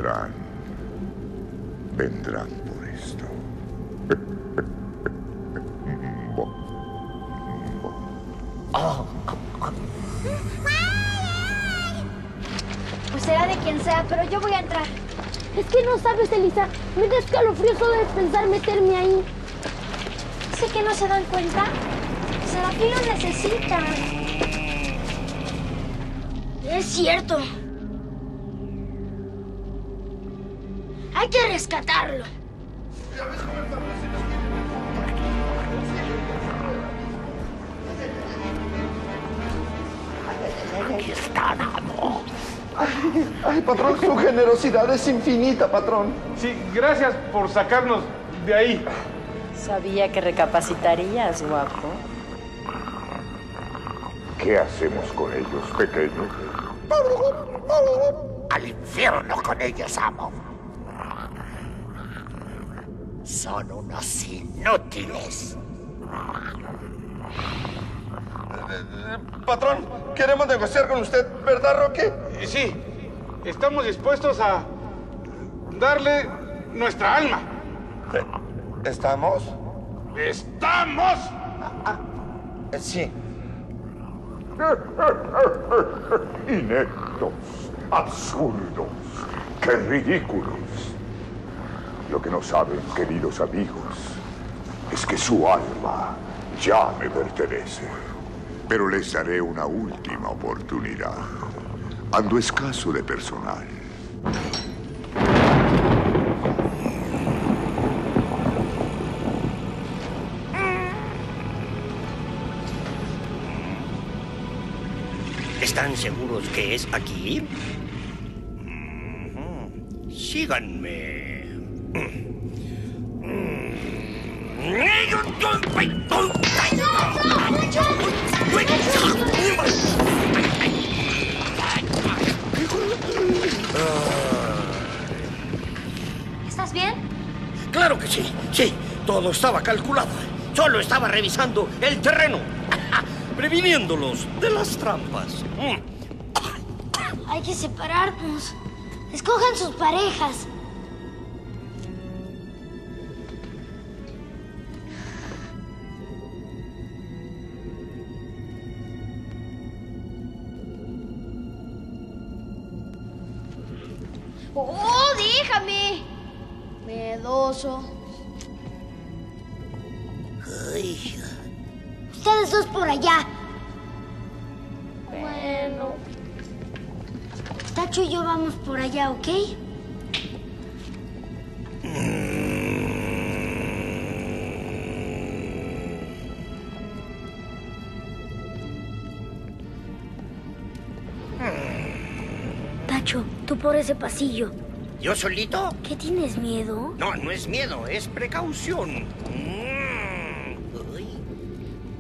Vendrán. Vendrán por esto. Pues será de quien sea, pero yo voy a entrar. Es que no sabes, Elisa. Me da escalofrío solo de pensar meterme ahí. Sé que no se dan cuenta. Serafín lo necesita. Es cierto. Rescatarlo. Aquí están, amo. Ay, patrón, su generosidad es infinita, patrón. Sí, gracias por sacarnos de ahí. Sabía que recapacitarías, guapo. ¿Qué hacemos con ellos, pequeños? Al infierno con ellos, amo. Son unos inútiles. Patrón, queremos negociar con usted, ¿verdad, Roque? Sí, estamos dispuestos a darle nuestra alma. ¿Estamos? ¡Estamos! Sí. Ineptos, absurdos, qué ridículos. Lo que no saben, queridos amigos, es que su alma ya me pertenece. Pero les daré una última oportunidad. Ando escaso de personal. ¿Están seguros que es aquí? Síganme. ¿Estás bien? Claro que sí, sí, todo estaba calculado. Solo estaba revisando el terreno, previniéndolos de las trampas. Mm. Hay que separarnos. Escojan sus parejas. Ay, Ustedes dos por allá. Bueno. Tacho y yo vamos por allá, ¿ok? Tacho, tú por ese pasillo. ¿Yo solito? ¿Qué tienes miedo? No, no es miedo, es precaución. Mm.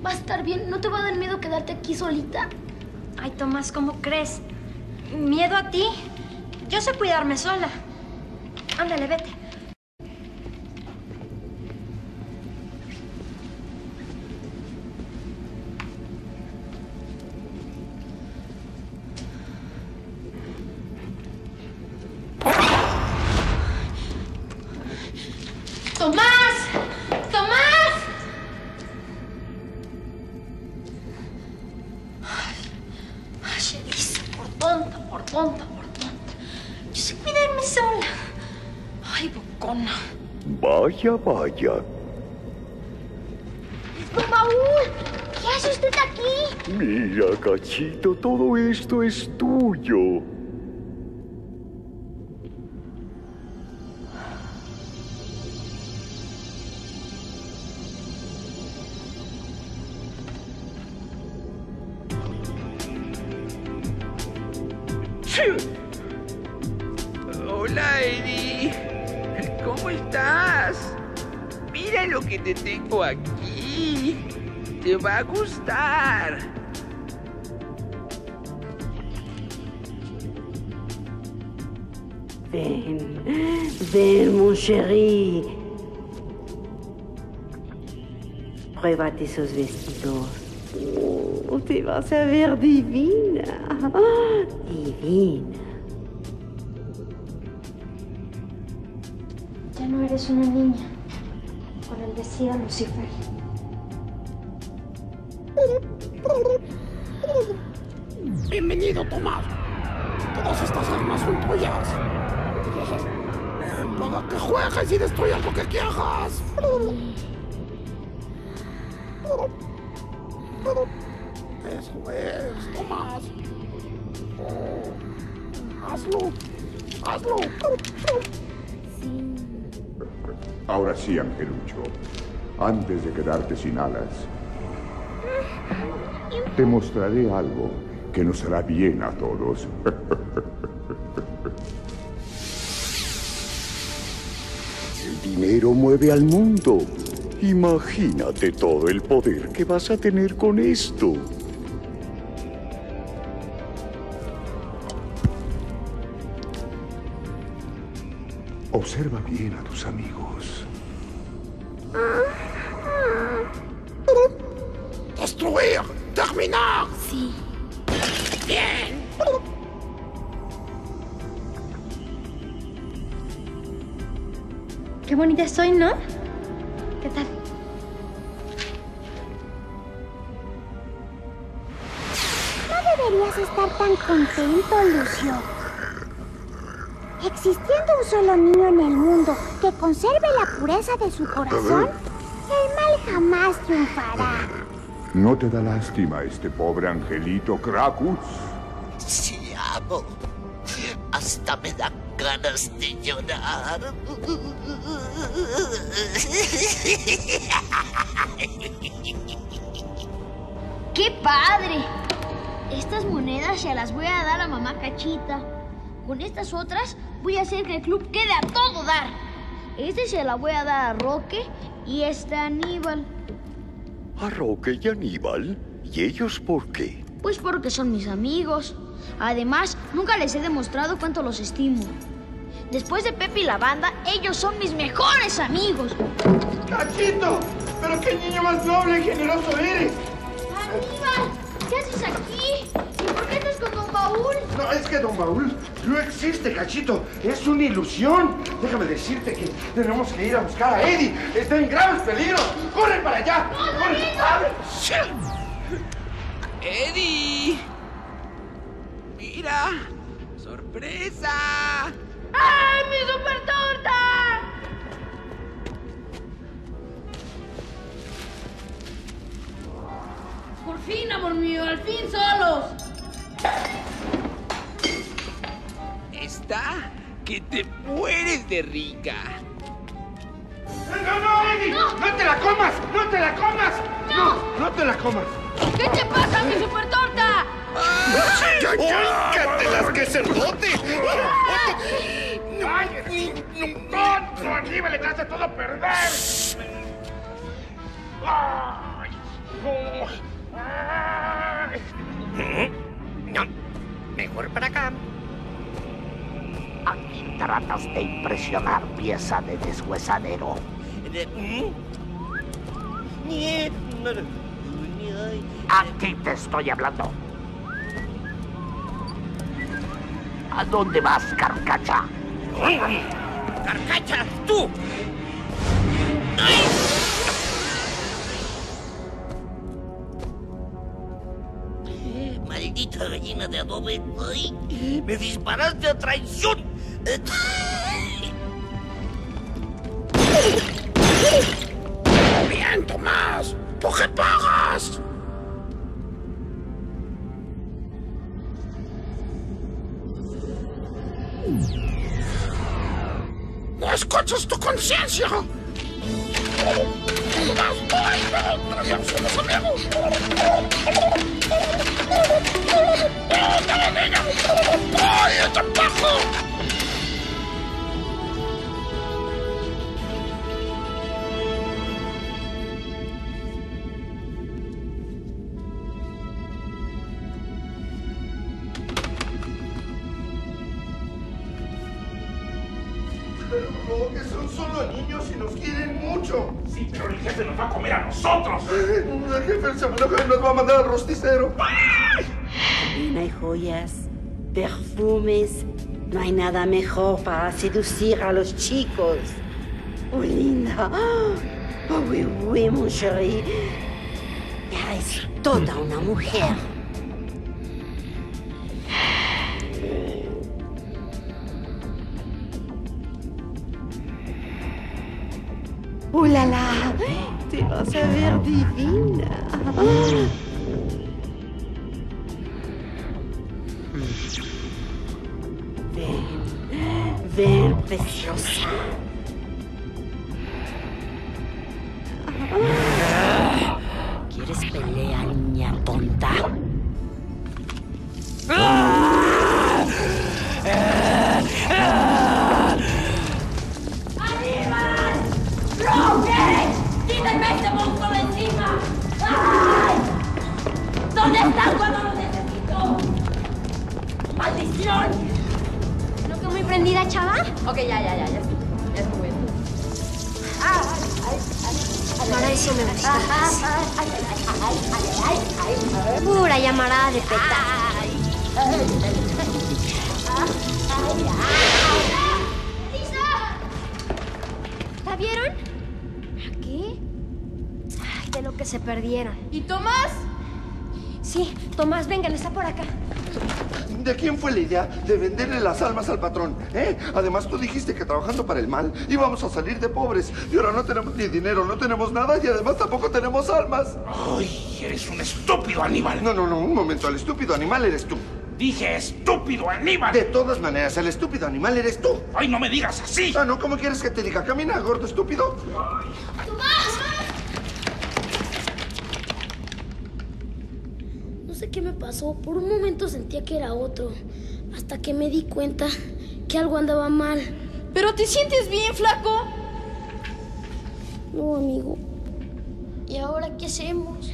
Va a estar bien. ¿No te va a dar miedo quedarte aquí solita? Ay, Tomás, ¿cómo crees? ¿Miedo a ti? Yo sé cuidarme sola. Ándale, vete. Vaya, vaya. ¡Don Baúl! ¿Qué hace usted aquí? Mira, cachito, todo esto es tuyo. Pruébate esos vestidos. Oh, te vas a ver divina. Ah, divina. Ya no eres una niña. Con el vestido Lucifer. Bienvenido, Tomás. Todas estas armas son tuyas. Para que juegues y destruyas lo que quieras. Eso es, Tomás. Oh, hazlo. Hazlo. Ahora sí, Angelucho. Antes de quedarte sin alas, te mostraré algo que nos hará bien a todos. El dinero mueve al mundo. Imagínate todo el poder que vas a tener con esto. Observa bien a tus amigos. Destruir. Terminar. Sí. Bien. Qué bonita estoy, ¿no? Tan contento, Lucio. Existiendo un solo niño en el mundo que conserve la pureza de su corazón, el mal jamás triunfará. ¿No te da lástima este pobre angelito Krakus? Sí, amo. Hasta me dan ganas de llorar. ¡Qué padre! Estas monedas se las voy a dar a mamá Cachita. Con estas otras voy a hacer que el club quede a todo dar. Este se la voy a dar a Roque y este a Aníbal. ¿A Roque y Aníbal? ¿Y ellos por qué? Pues porque son mis amigos. Además, nunca les he demostrado cuánto los estimo. Después de Pepe y la banda, ellos son mis mejores amigos. ¡Cachito! ¡Pero qué niño más noble y generoso eres! Aníbal, ¿qué haces aquí? ¿Y por qué estás con Don Baúl? No, es que Don Baúl no existe, Cachito. Es una ilusión. Déjame decirte que tenemos que ir a buscar a Eddie. Está en graves peligros. ¡Corre para allá! ¡Corre! ¡Abre! ¡Eddie! ¡Mira! ¡Sorpresa! ¡Ay, mi super torta! Fin, amor mío, al fin solos. Está que te mueres de rica. ¡No, no, Eddie! ¡No, te la comas! ¡No te la comas! ¡No! ¡No te la comas! ¿Qué te pasa, mi super torta? ¡Cállatelas, qué cerdote! ¡Ay, no! ¡No, Aníbal, le todo a perder! ¡Ay! ¡Ay! No, mejor para acá. Aquí tratas de impresionar pieza de deshuesadero. Aquí te estoy hablando. ¿A dónde vas, carcacha? ¡Carcacha! ¡Tú! ¡Ay! ¡Maldita gallina de adobe! ¡Ay! ¡Me disparaste a traición! ¡Bien, Tomás! ¿Tú qué pagas? ¡No escuchas tu conciencia! ¡Tomás, ay, no! ¡Ya nosotros. Eh, el jefe se enoja y nos va a mandar al rosticero. También hay joyas, perfumes. No hay nada mejor para seducir a los chicos. Oh, linda. Oh, oui, oui, mon chéri. Ya es toda una mujer. Te vas a ver divina. Ven, ven, preciosa. Ok, ya, ya, ya, ya. Ya estuvo bien. Ahora eso me gusta. Pura llamarada de peta. ¿La vieron? ¿Qué? Ay, de lo que se perdieron. ¿Y Tomás? Sí, Tomás, vengan, está por acá. ¿De quién fue la idea de venderle las almas al patrón? ¿Eh? Además, tú dijiste que trabajando para el mal íbamos a salir de pobres. Y ahora no tenemos ni dinero, no tenemos nada y además tampoco tenemos almas. Ay, eres un estúpido, Aníbal. No, no, no, un momento. El estúpido animal eres tú. Dije estúpido, Aníbal. De todas maneras, el estúpido animal eres tú. Ay, no me digas así. Ah, ¿no? ¿Cómo quieres que te diga? Camina, gordo estúpido. No sé qué me pasó. Por un momento sentía que era otro. Hasta que me di cuenta que algo andaba mal. ¿Pero te sientes bien, flaco? No, amigo. ¿Y ahora qué hacemos?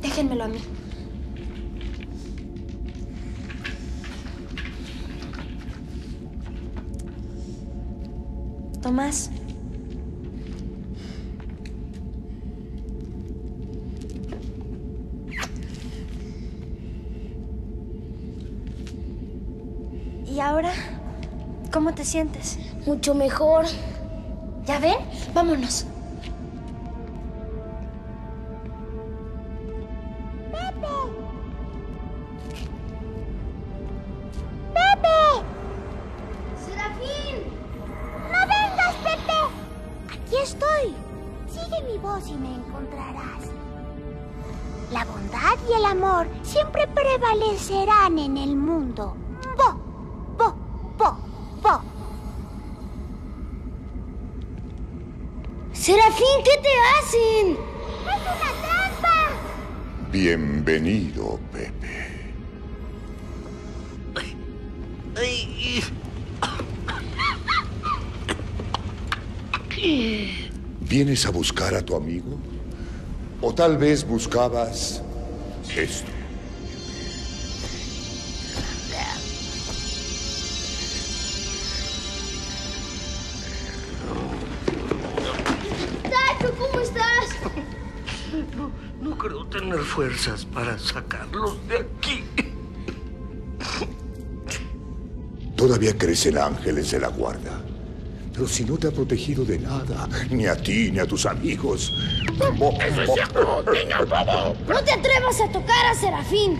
Déjenmelo a mí. Tomás. ¿Y ahora? ¿Cómo te sientes? Mucho mejor. ¿Ya ven? Vámonos. ¡Serafín, qué te hacen! ¡Es una trampa! Bienvenido, Pepe. ¿Vienes a buscar a tu amigo? ¿O tal vez buscabas esto? Creo tener fuerzas para sacarlos de aquí. Todavía crecen ángeles de la guarda. Pero si no te ha protegido de nada, ni a ti ni a tus amigos. ¡Eso es cierto, niño bobo! ¡No te atrevas a tocar a Serafín!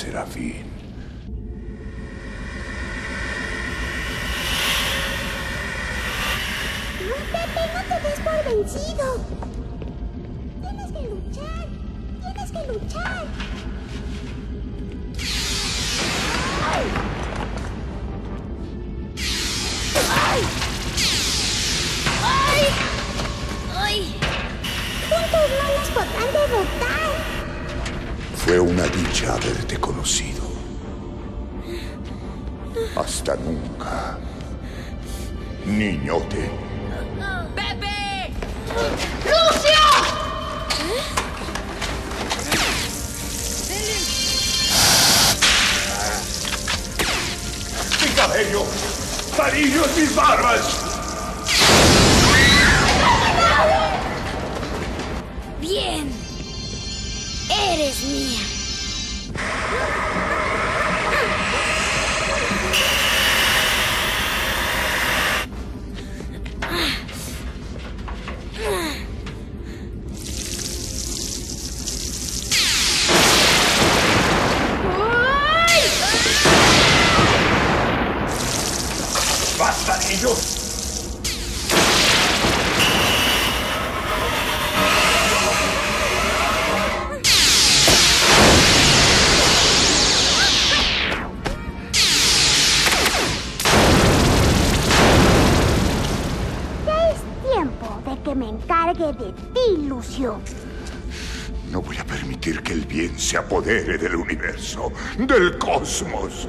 Serafín. que me encargue de ti, Lucio. No voy a permitir que el bien se apodere del universo, del cosmos.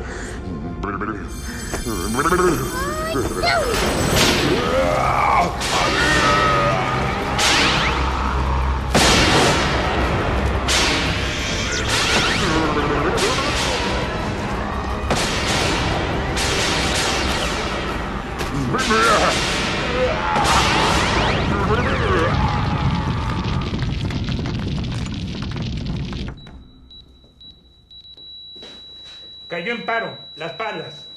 paro, las palas.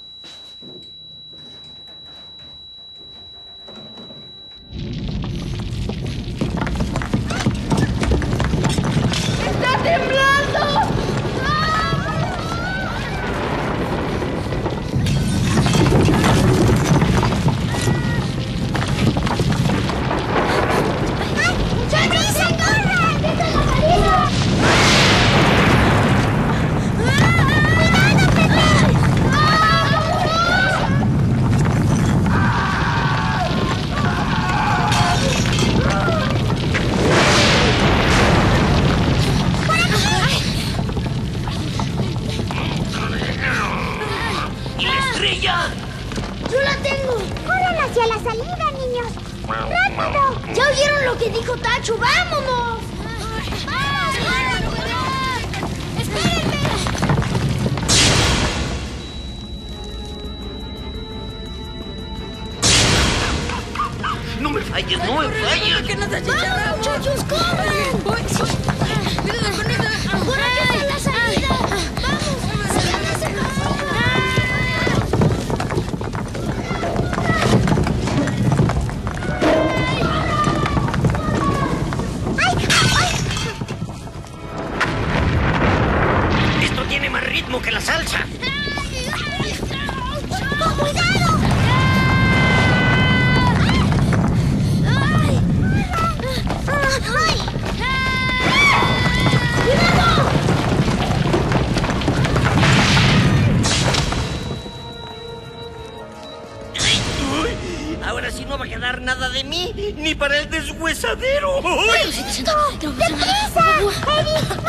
Conseguiram! Oi! Estou! Depressa!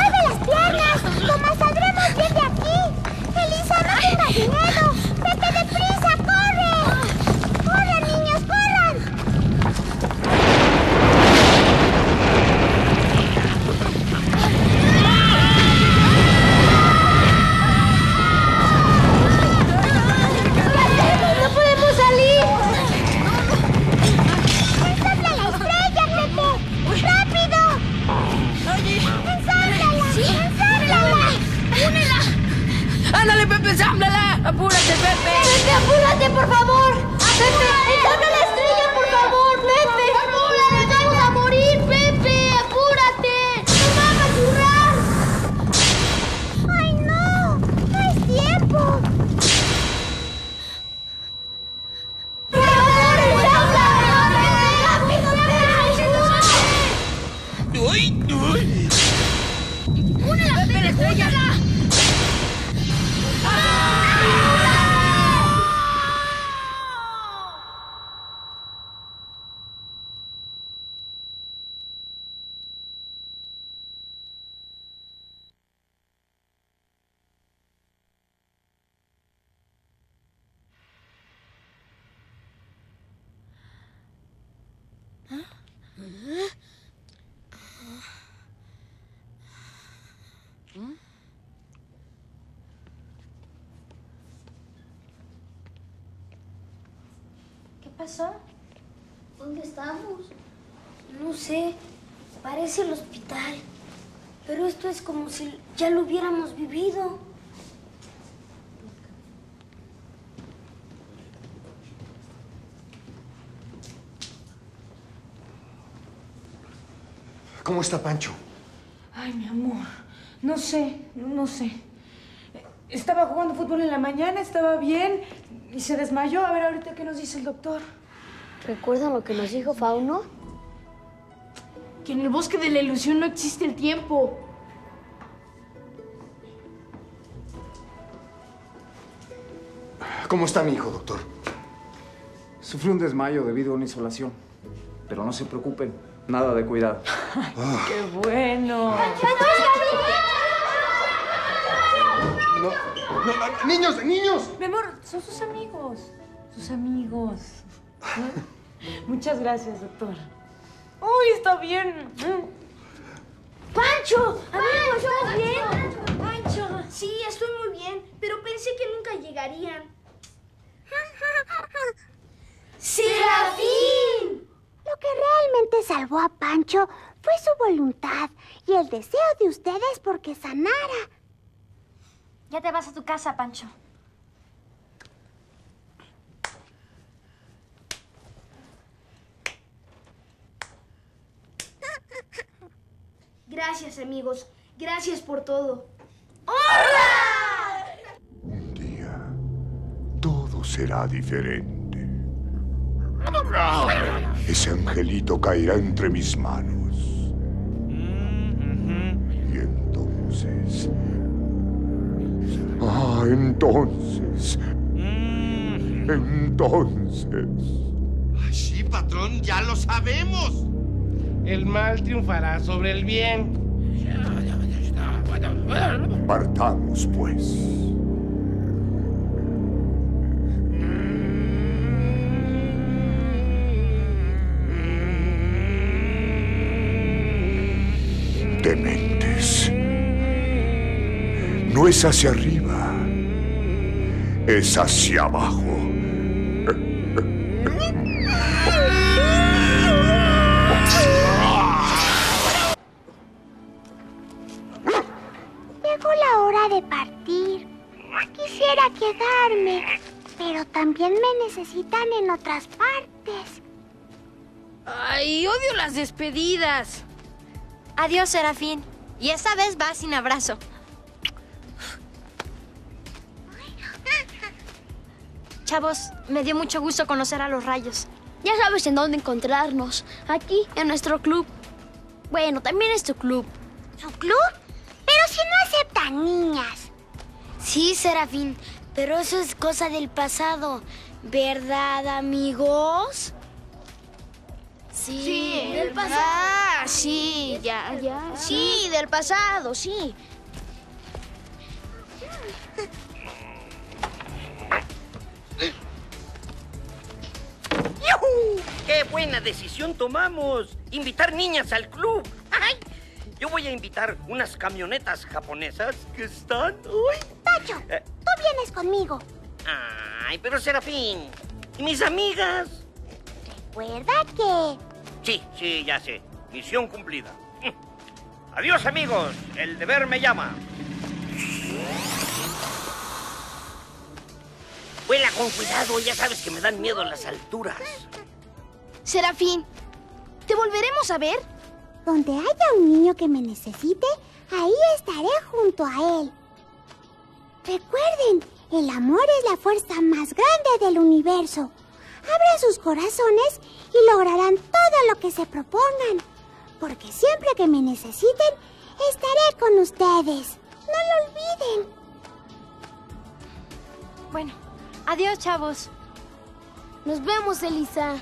Sé. Parece el hospital. Pero esto es como si ya lo hubiéramos vivido. ¿Cómo está Pancho? Ay, mi amor. No sé, no sé. Estaba jugando fútbol en la mañana, estaba bien y se desmayó. A ver ahorita qué nos dice el doctor. ¿Recuerdan lo que nos dijo Fauno? Que en el bosque de la ilusión no existe el tiempo. ¿Cómo está mi hijo, doctor? Sufrió un desmayo debido a una insolación. Pero no se preocupen, nada de cuidado. ¡Qué bueno! No, no, niños, niños. Mi amor, son sus amigos. Sus amigos. Muchas gracias, doctor. ¡Uy, está bien! ¡Pancho! ¡Amigo, ¿estás bien? ¡Pancho! Sí, estoy muy bien, pero pensé que nunca llegarían. ¡Serafín! Lo que realmente salvó a Pancho fue su voluntad y el deseo de ustedes porque sanara. Ya te vas a tu casa, Pancho. Gracias, amigos. Gracias por todo. Todo será diferente. Ese angelito caerá entre mis manos. Y entonces... Ah, entonces... Entonces... Sí, patrón, ya lo sabemos. El mal triunfará sobre el bien. Partamos, pues. Dementes. No es hacia arriba. Es hacia abajo. Necesitan en otras partes. Ay, odio las despedidas. Adiós, Serafín. Y esta vez va sin abrazo. Chavos, me dio mucho gusto conocer a los rayos. Ya sabes en dónde encontrarnos. Aquí, en nuestro club. Bueno, también es tu club. ¿Su club? Pero si no aceptan niñas. Sí, Serafín, pero eso es cosa del pasado. ¿Verdad, amigos? Sí, del pasado. Ah, sí, ya, ya. Sí, del pasado, sí. ¡Yujú! ¡Qué buena decisión tomamos! Invitar niñas al club. ¡Ay! Yo voy a invitar unas camionetas japonesas que están... ¡Uy! Tacho, Eh. tú vienes conmigo. ¡Ay, pero Serafín! ¿Y mis amigas? Recuerda que... Sí, sí, ya sé. Misión cumplida. Adiós, amigos. El deber me llama. Vuela con cuidado, ya sabes que me dan miedo las alturas. Serafín, ¿te volveremos a ver? Donde haya un niño que me necesite, ahí estaré junto a él. Recuerden, el amor es la fuerza más grande del universo. Abran sus corazones y lograrán todo lo que se propongan. Porque siempre que me necesiten, estaré con ustedes. No lo olviden. Bueno, adiós, chavos. Nos vemos, Elisa.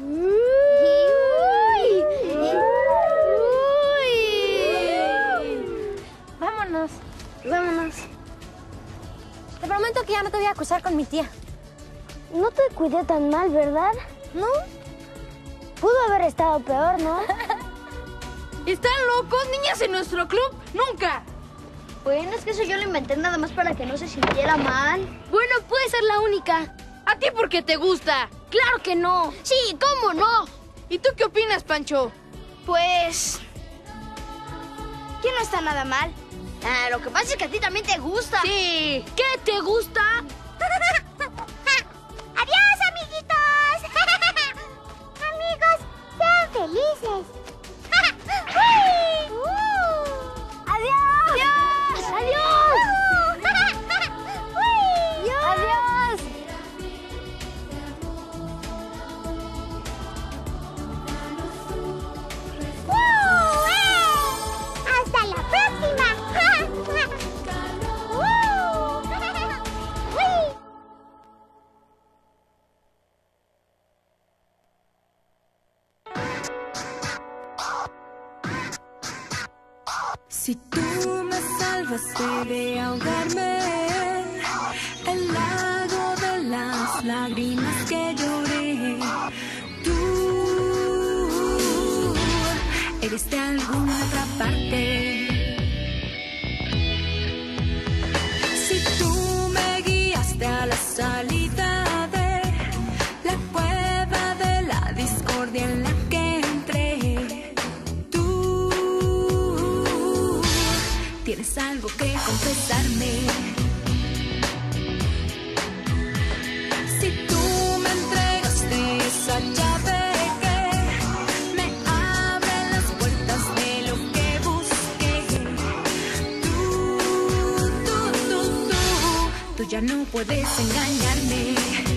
Vámonos. Vámonos. Te prometo que ya no te voy a acusar con mi tía. No te cuidé tan mal, ¿verdad? No. Pudo haber estado peor, ¿no? ¿Están locos? Niñas en nuestro club, nunca. Bueno, es que eso yo lo inventé nada más para que no se sintiera mal. Bueno, puede ser la única. ¿A ti porque te gusta? Claro que no. Sí, ¿cómo no? ¿Y tú qué opinas, Pancho? Pues... Que no está nada mal. Ah, lo que pasa es que a ti también te gusta. Sí. ¿Qué te gusta? Adiós, amiguitos. Amigos, sean felices. ya no puedes engañarme.